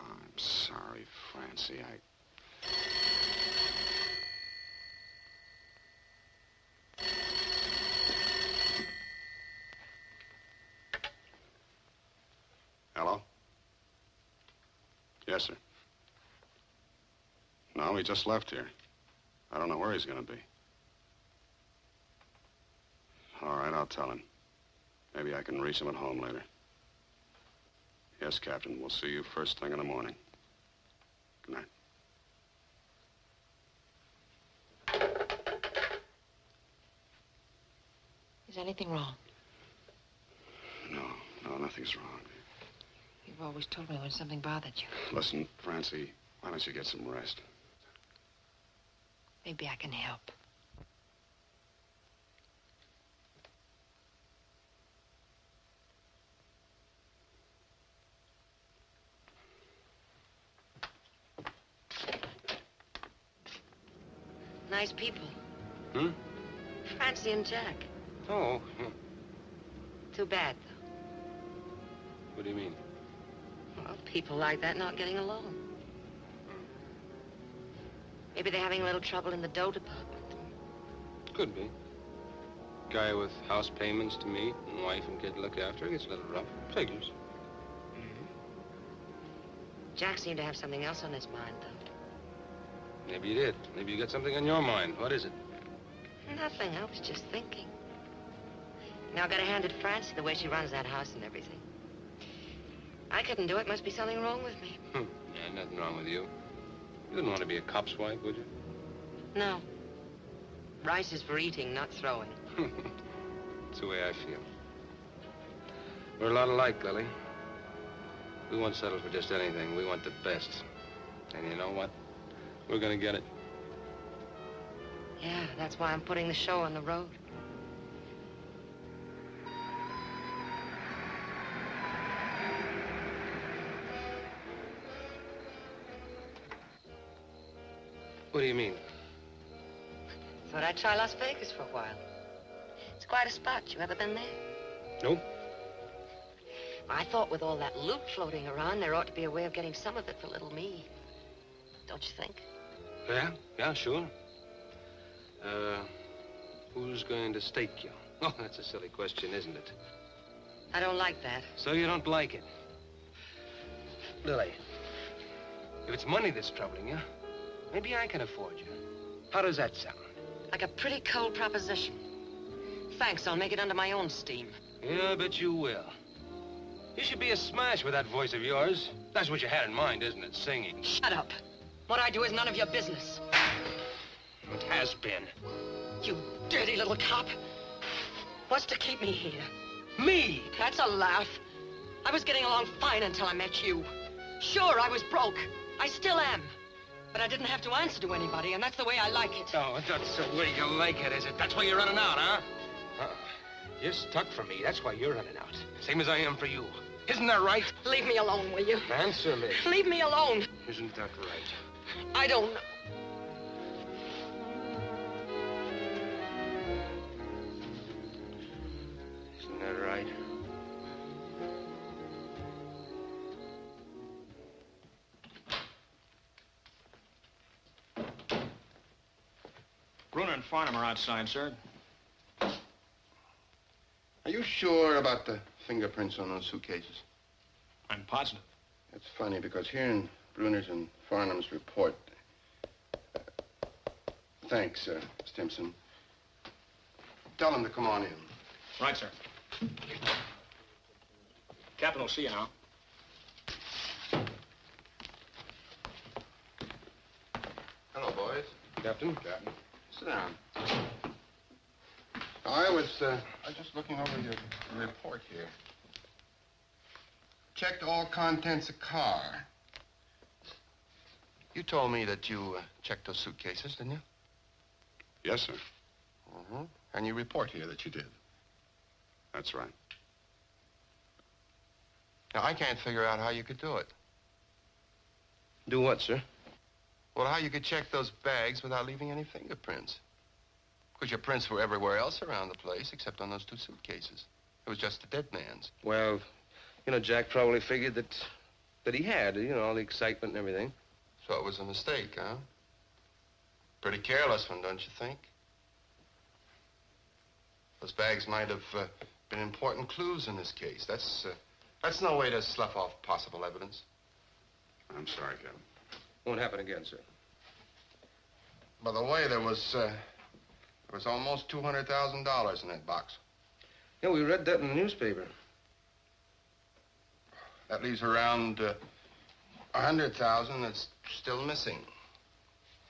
I'm sorry, Francie. I. Hello? No, he just left here. I don't know where he's going to be. All right, I'll tell him. Maybe I can reach him at home later. Yes, Captain. We'll see you first thing in the morning. Good night. Is anything wrong? No, no, nothing's wrong. You've always told me when something bothered you. Listen, Francie, why don't you get some rest? Maybe I can help. Nice people. Hmm? Francie and Jack. Oh, huh. Too bad, though. what do you mean? Well, people like that not getting along. Maybe they're having a little trouble in the dough department. Could be. Guy with house payments to meet and wife and kid to look after gets a little rough. Figures. Mm-hmm. Jack seemed to have something else on his mind, though. Maybe you did. Maybe you got something on your mind. What is it? Nothing. I was just thinking. Now, I gotta hand it Francie the way she runs that house and everything. I couldn't do it. Must be something wrong with me. Hmm. Yeah, nothing wrong with you. You wouldn't want to be a cop's wife, would you? No. Rice is for eating, not throwing. That's the way I feel. We're a lot alike, Lily. We won't settle for just anything. We want the best. And you know what? We're gonna get it. Yeah, that's why I'm putting the show on the road. What do you mean? Thought I'd try Las Vegas for a while. It's quite a spot. You ever been there? Nope. I thought with all that loot floating around, there ought to be a way of getting some of it for little me. Don't you think? Yeah, yeah, sure. Uh, who's going to stake you? Oh, that's a silly question, isn't it? I don't like that. So you don't like it? Lily, If it's money that's troubling you, maybe I can afford you. How does that sound? Like a pretty cold proposition. Thanks, I'll make it under my own steam. Yeah, I bet you will. You should be a smash with that voice of yours. That's what you had in mind, isn't it? Singing. Shut up. What I do is none of your business. It has been. You dirty little cop. What's to keep me here? Me? That's a laugh. I was getting along fine until I met you. Sure, I was broke. I still am. But I didn't have to answer to anybody, and that's the way I like it. Oh, that's the way you like it, is it? That's why you're running out, huh? Uh, you're stuck for me. That's why you're running out. Same as I am for you. Isn't that right? Leave me alone, will you? Answer me. Leave me alone. Isn't that right? I don't know. Isn't that right? Bruner and Farnham are outside, sir. Are you sure about the fingerprints on those suitcases? I'm positive. It's funny because here in Bruner's and Farnham's report. Uh, thanks, uh, Stimson. Tell them to come on in. Right, sir. Captain will see you now. Hello, boys. Captain? Captain. Sit down. I was, uh, I was just looking over your report here. Checked all contents of car. You told me that you uh, checked those suitcases, didn't you? Yes, sir. Mm-hmm. And you report here that you did. That's right. Now, I can't figure out how you could do it. Do what, sir? Well, how you could check those bags without leaving any fingerprints. Because your prints were everywhere else around the place except on those two suitcases. It was just the dead man's. Well, you know, Jack probably figured that that he had, you know, all the excitement and everything. So it was a mistake, huh? Pretty careless one, don't you think? Those bags might have uh, been important clues in this case. That's, uh, that's no way to slough off possible evidence. I'm sorry, Captain. Won't happen again, sir. By the way, there was, uh, there was almost $200,000 in that box. Yeah, we read that in the newspaper. That leaves around uh, 100,000 that's still missing.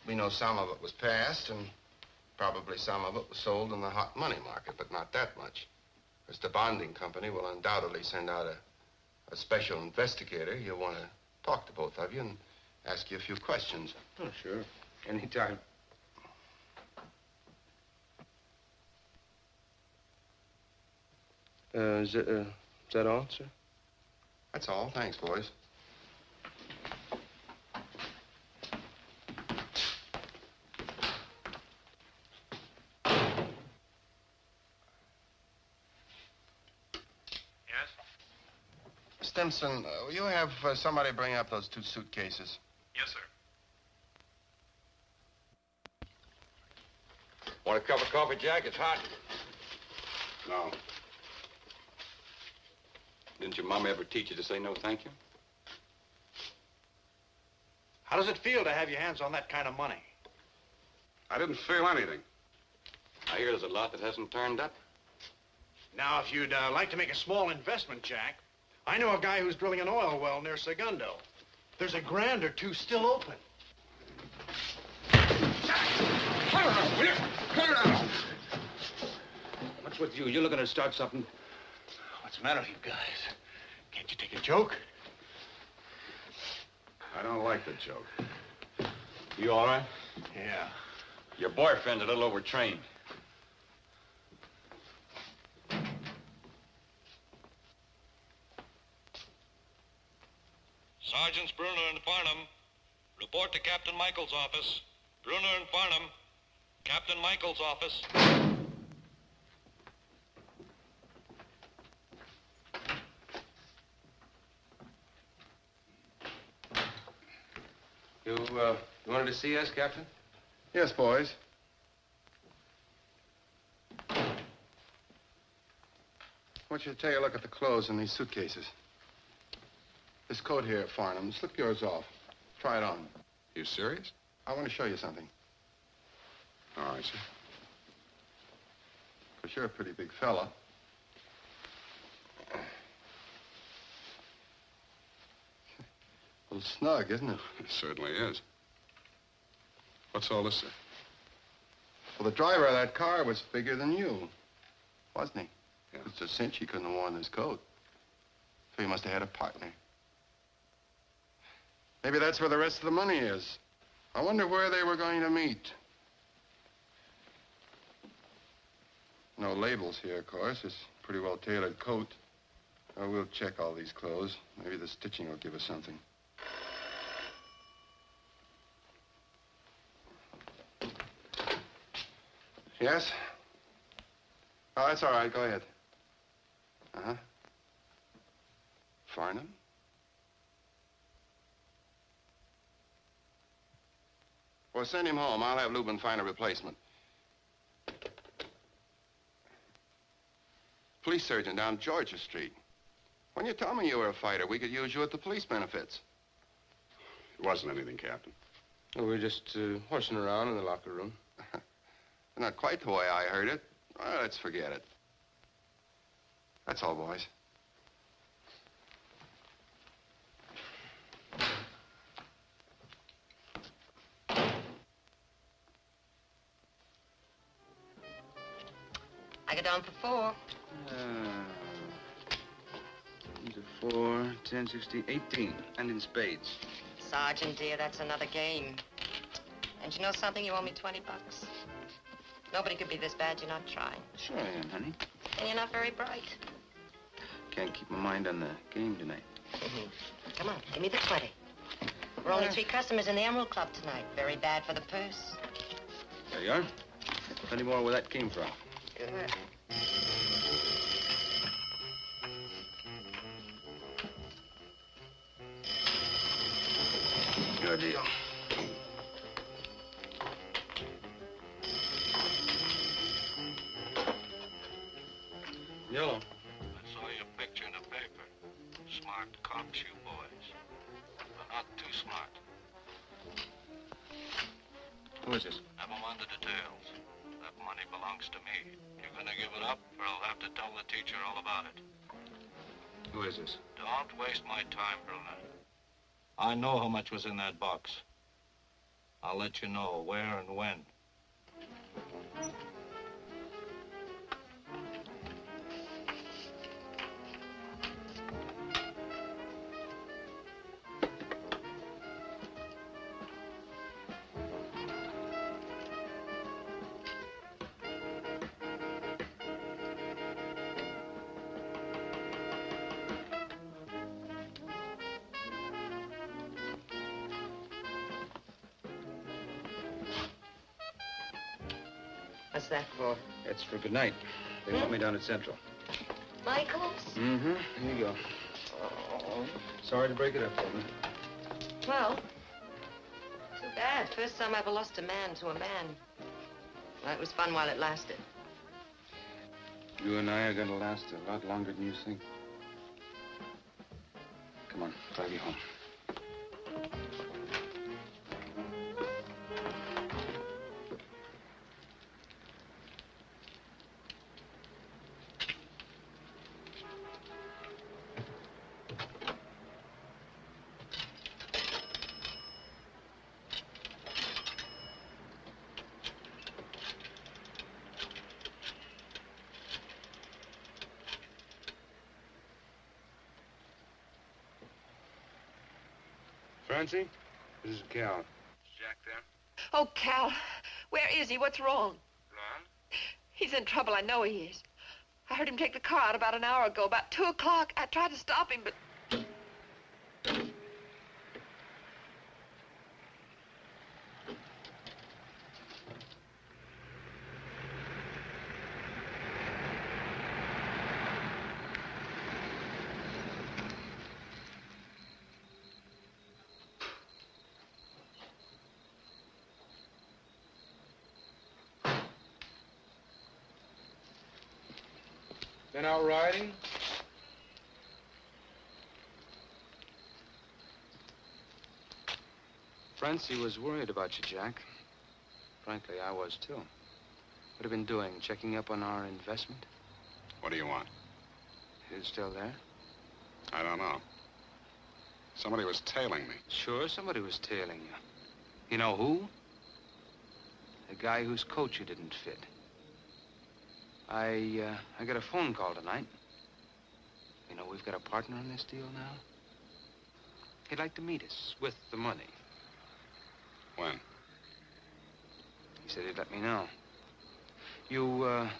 We know some of it was passed, and probably some of it was sold in the hot money market, but not that much. As the bonding company will undoubtedly send out a, a special investigator. You'll want to talk to both of you and ask you a few questions. Oh, sure. Anytime. Uh, is, that, uh, is that all, sir? That's all. Thanks, boys. Yes? Stimson, uh, will you have uh, somebody bring up those two suitcases? Yes, sir. Want a cup of coffee, Jack? It's hot. No. Didn't your mom ever teach you to say no thank you? How does it feel to have your hands on that kind of money? I didn't feel anything. I hear there's a lot that hasn't turned up. Now, if you'd uh, like to make a small investment, Jack, I know a guy who's drilling an oil well near Segundo. There's a grand or two still open. Jack! Clear it out, will you? Clear it out! What's with you? You're looking to start something. What's the matter with you guys? Can't you take a joke? I don't like the joke. You all right? Yeah. Your boyfriend's a little overtrained. Sergeants Bruner and Farnham, report to Captain Michaels' office. Bruner and Farnham, Captain Michaels' office. You, uh, you wanted to see us, Captain? Yes, boys. I want you to take a look at the clothes in these suitcases. This coat here, Farnham, slip yours off. Try it on. You serious? I want to show you something. All right, sir. Because you're a pretty big fella. A little snug, isn't it? It certainly is. What's all this, sir? Well, the driver of that car was bigger than you, wasn't he? Yeah. It's a cinch he couldn't have worn this coat. So he must have had a partner. Maybe that's where the rest of the money is. I wonder where they were going to meet. No labels here, of course. It's a pretty well tailored coat. Uh, we'll check all these clothes. Maybe the stitching will give us something. Yes? Oh, that's all right. Go ahead. Uh-huh. Farnham? Well, send him home. I'll have Lubin find a replacement. Police surgeon down Georgia Street. When you told me you were a fighter, we could use you at the police benefits. It wasn't anything, Captain. Well, we were just uh, horsing around in the locker room. Not quite the way I heard it. Well, let's forget it. That's all, boys. I get down for four. Uh, into four, ten, sixteen, eighteen, and in spades. Sergeant, dear, that's another game. And you know something? You owe me 20 bucks. Nobody could be this bad you're not trying. Sure I am, honey. And you're not very bright. Can't keep my mind on the game tonight. Mm-hmm. Come on, give me the 20. We're only three customers in the Emerald Club tonight. Very bad for the purse. There you are. Plenty more where that came from. Good. Your deal. Was in that box. I'll let you know where and when. For good night. They want me down at Central. Michael's? Mm-hmm. Here you go. Oh. Sorry to break it up for. Well, too bad. First time I ever lost a man to a man. Well, it was fun while it lasted. You and I are going to last a lot longer than you think. Come on, drive you home. Francie, this is Cal. Is Jack there? Oh, Cal, where is he? What's wrong? Ron? He's in trouble. I know he is. I heard him take the car out about an hour ago, about two o'clock. I tried to stop him, but Been out riding? Francie was worried about you, Jack. Frankly, I was too. What have you been doing? Checking up on our investment? What do you want? Is it still there? I don't know. Somebody was tailing me. Sure, somebody was tailing you. You know who? The guy whose coat you didn't fit. I, uh, I got a phone call tonight. You know, we've got a partner in this deal now. He'd like to meet us with the money. When? He said he'd let me know. You, uh,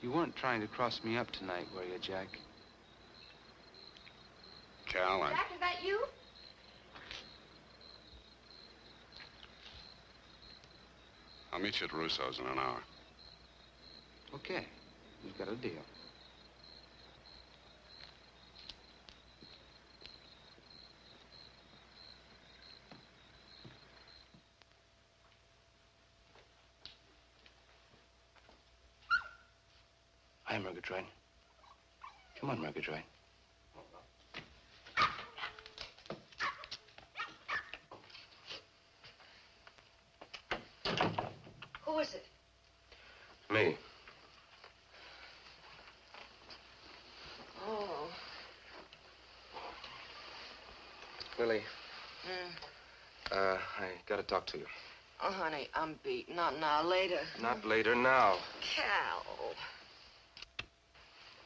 you weren't trying to cross me up tonight, were you, Jack? Cal, I... Jack, is that you? I'll meet you at Russo's in an hour. Okay. We've got a deal. Hi, Murgatroyd. Come on, Murgatroyd. Who is it? Me. Oh. Lily, Mm. uh, I gotta talk to you. Oh, honey, I'm beat. Not now, later. Not later, now. Cal.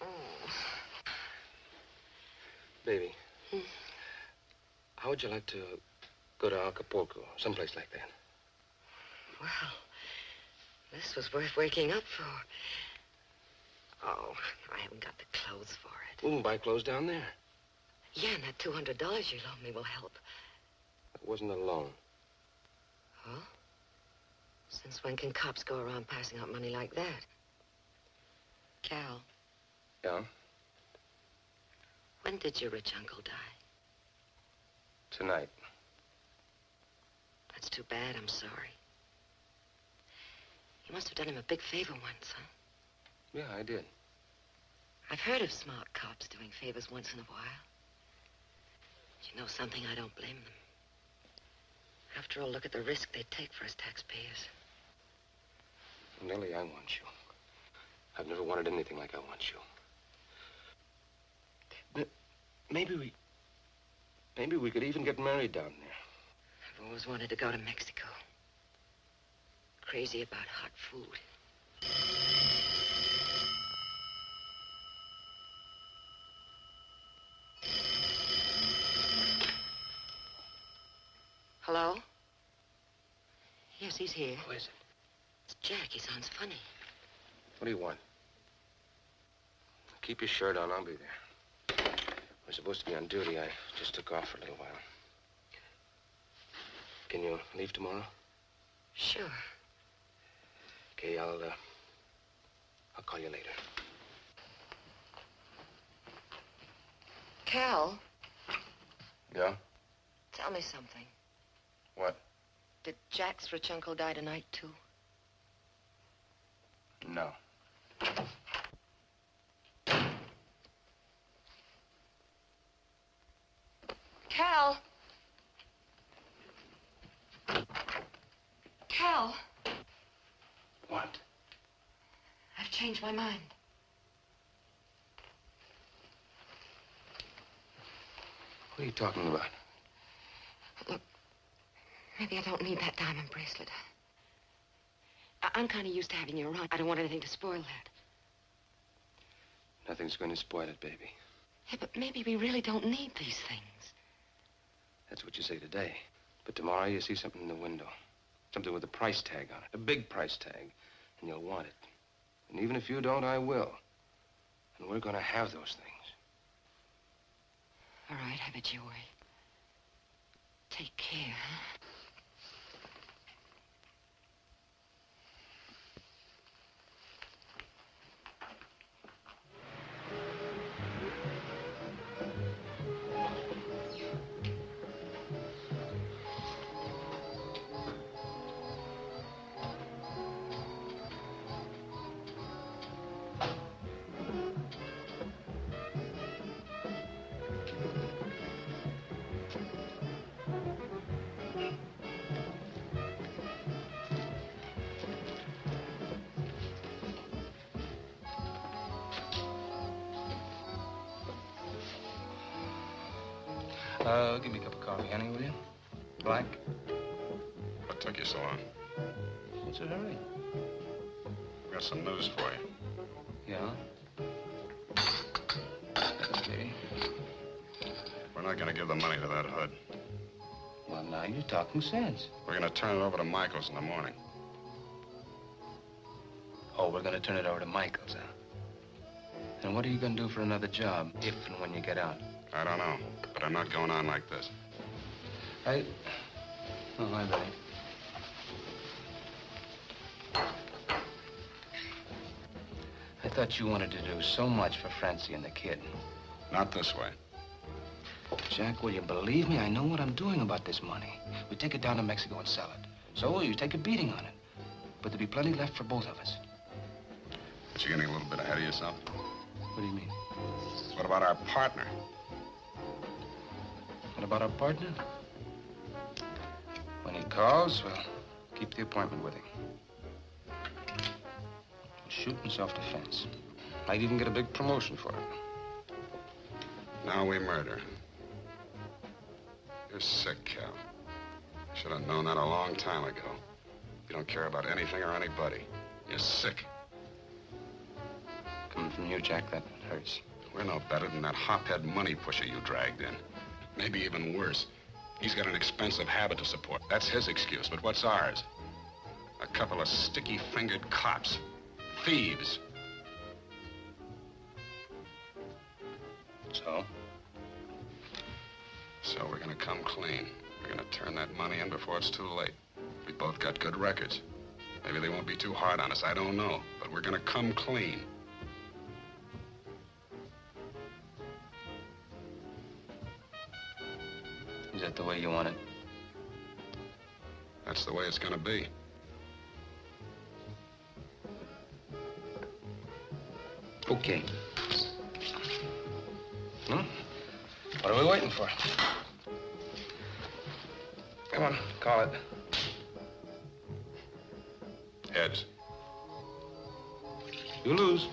Oh. Baby. Hmm. How would you like to go to Acapulco, someplace like that? Well, this was worth waking up for. Oh, I haven't got the clothes for it. We can buy clothes down there. Yeah, and that $200 you loaned me will help. It wasn't a loan. Huh? Since when can cops go around passing out money like that? Cal, Yeah? when did your rich uncle die? Tonight. That's too bad. I'm sorry. You must have done him a big favor once, huh? Yeah, I did. I've heard of smart cops doing favors once in a while. You know something? I don't blame them. After all, look at the risk they take for us taxpayers. Nellie, I want you. I've never wanted anything like I want you. M- Maybe we... Maybe we could even get married down there. I've always wanted to go to Mexico. Crazy about hot food. Hello? Yes, he's here. Who is it? It's Jack. He sounds funny. What do you want? Keep your shirt on. I'll be there. We're supposed to be on duty. I just took off for a little while. Can you leave tomorrow? Sure. Okay, I'll, uh, I'll call you later. Cal, Yeah? tell me something. What? Did Jack's rich uncle die tonight, too? No. Cal! Cal! What? I've changed my mind. What are you talking about? Maybe I don't need that diamond bracelet. I- I'm kind of used to having you around. I don't want anything to spoil that. Nothing's going to spoil it, baby. Yeah, but maybe we really don't need these things. That's what you say today. But tomorrow you see something in the window. Something with a price tag on it. A big price tag. And you'll want it. And even if you don't, I will. And we're going to have those things. All right, have it your way. Take care, huh? Talking sense. We're going to turn it over to Michaels in the morning. Oh, we're gonna turn it over to Michaels, huh? And what are you gonna do for another job, if and when you get out? I don't know, but I'm not going on like this. I... Oh, hi, Betty. I thought you wanted to do so much for Francie and the kid. Not this way. Jack, will you believe me? I know what I'm doing about this money. We take it down to Mexico and sell it. So you take a beating on it. But there'll be plenty left for both of us. But you're getting a little bit ahead of yourself. What do you mean? What about our partner? What about our partner? When he calls, well, keep the appointment with him. Shoot in self-defense. Might even get a big promotion for it. Now we murder. You're sick, Cal. Should have known that a long time ago. You don't care about anything or anybody. You're sick. Coming from you, Jack, that hurts. We're no better than that hophead money pusher you dragged in. Maybe even worse. He's got an expensive habit to support. That's his excuse, but what's ours? A couple of sticky-fingered cops. Thieves. So? So we're gonna come clean. We're gonna turn that money in before it's too late. We both got good records. Maybe they won't be too hard on us, I don't know. But we're gonna come clean. Is that the way you want it? That's the way it's gonna be. Okay. Hmm? What are we waiting for? Come on, call it. Heads. You lose.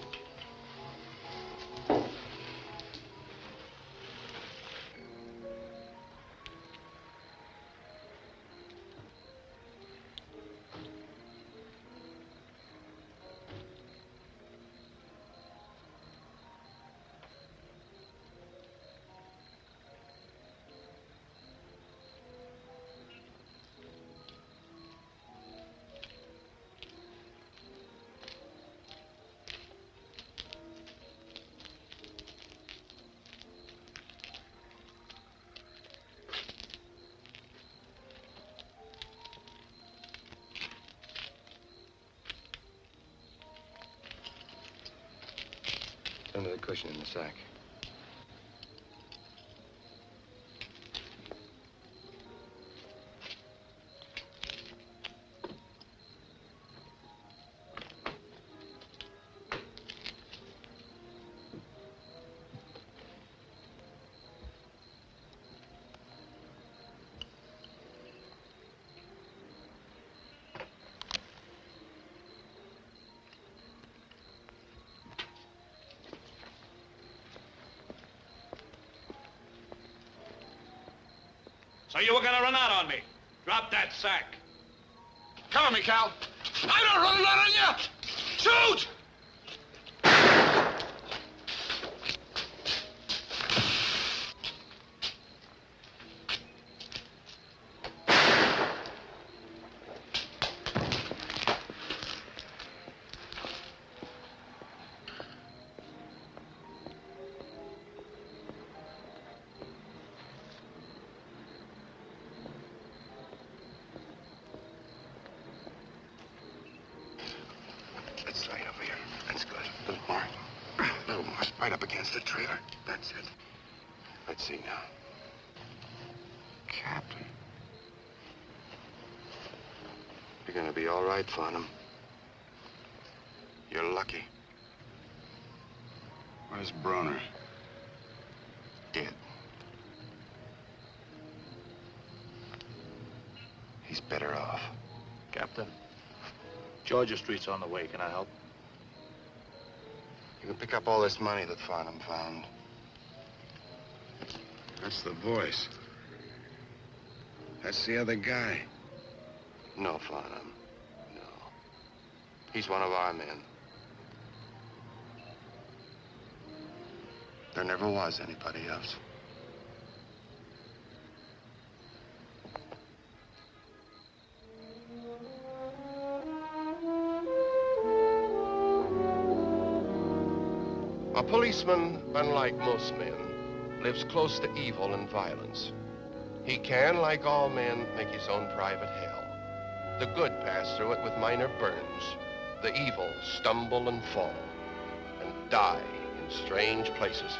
Sack. So you were gonna run out on me. Drop that sack. Cover me, Cal. I don't run out on you! Shoot! See now. Captain. You're gonna be all right, Farnham. You're lucky. Where's Bruner? Dead. He's better off. Captain, Georgia Street's on the way. Can I help? You can pick up all this money that Farnham found. That's the voice. That's the other guy. No, Farnham. No. He's one of our men. There never was anybody else. A policeman, unlike most men, lives close to evil and violence. He can, like all men, make his own private hell. The good pass through it with minor burns. The evil stumble and fall and die in strange places.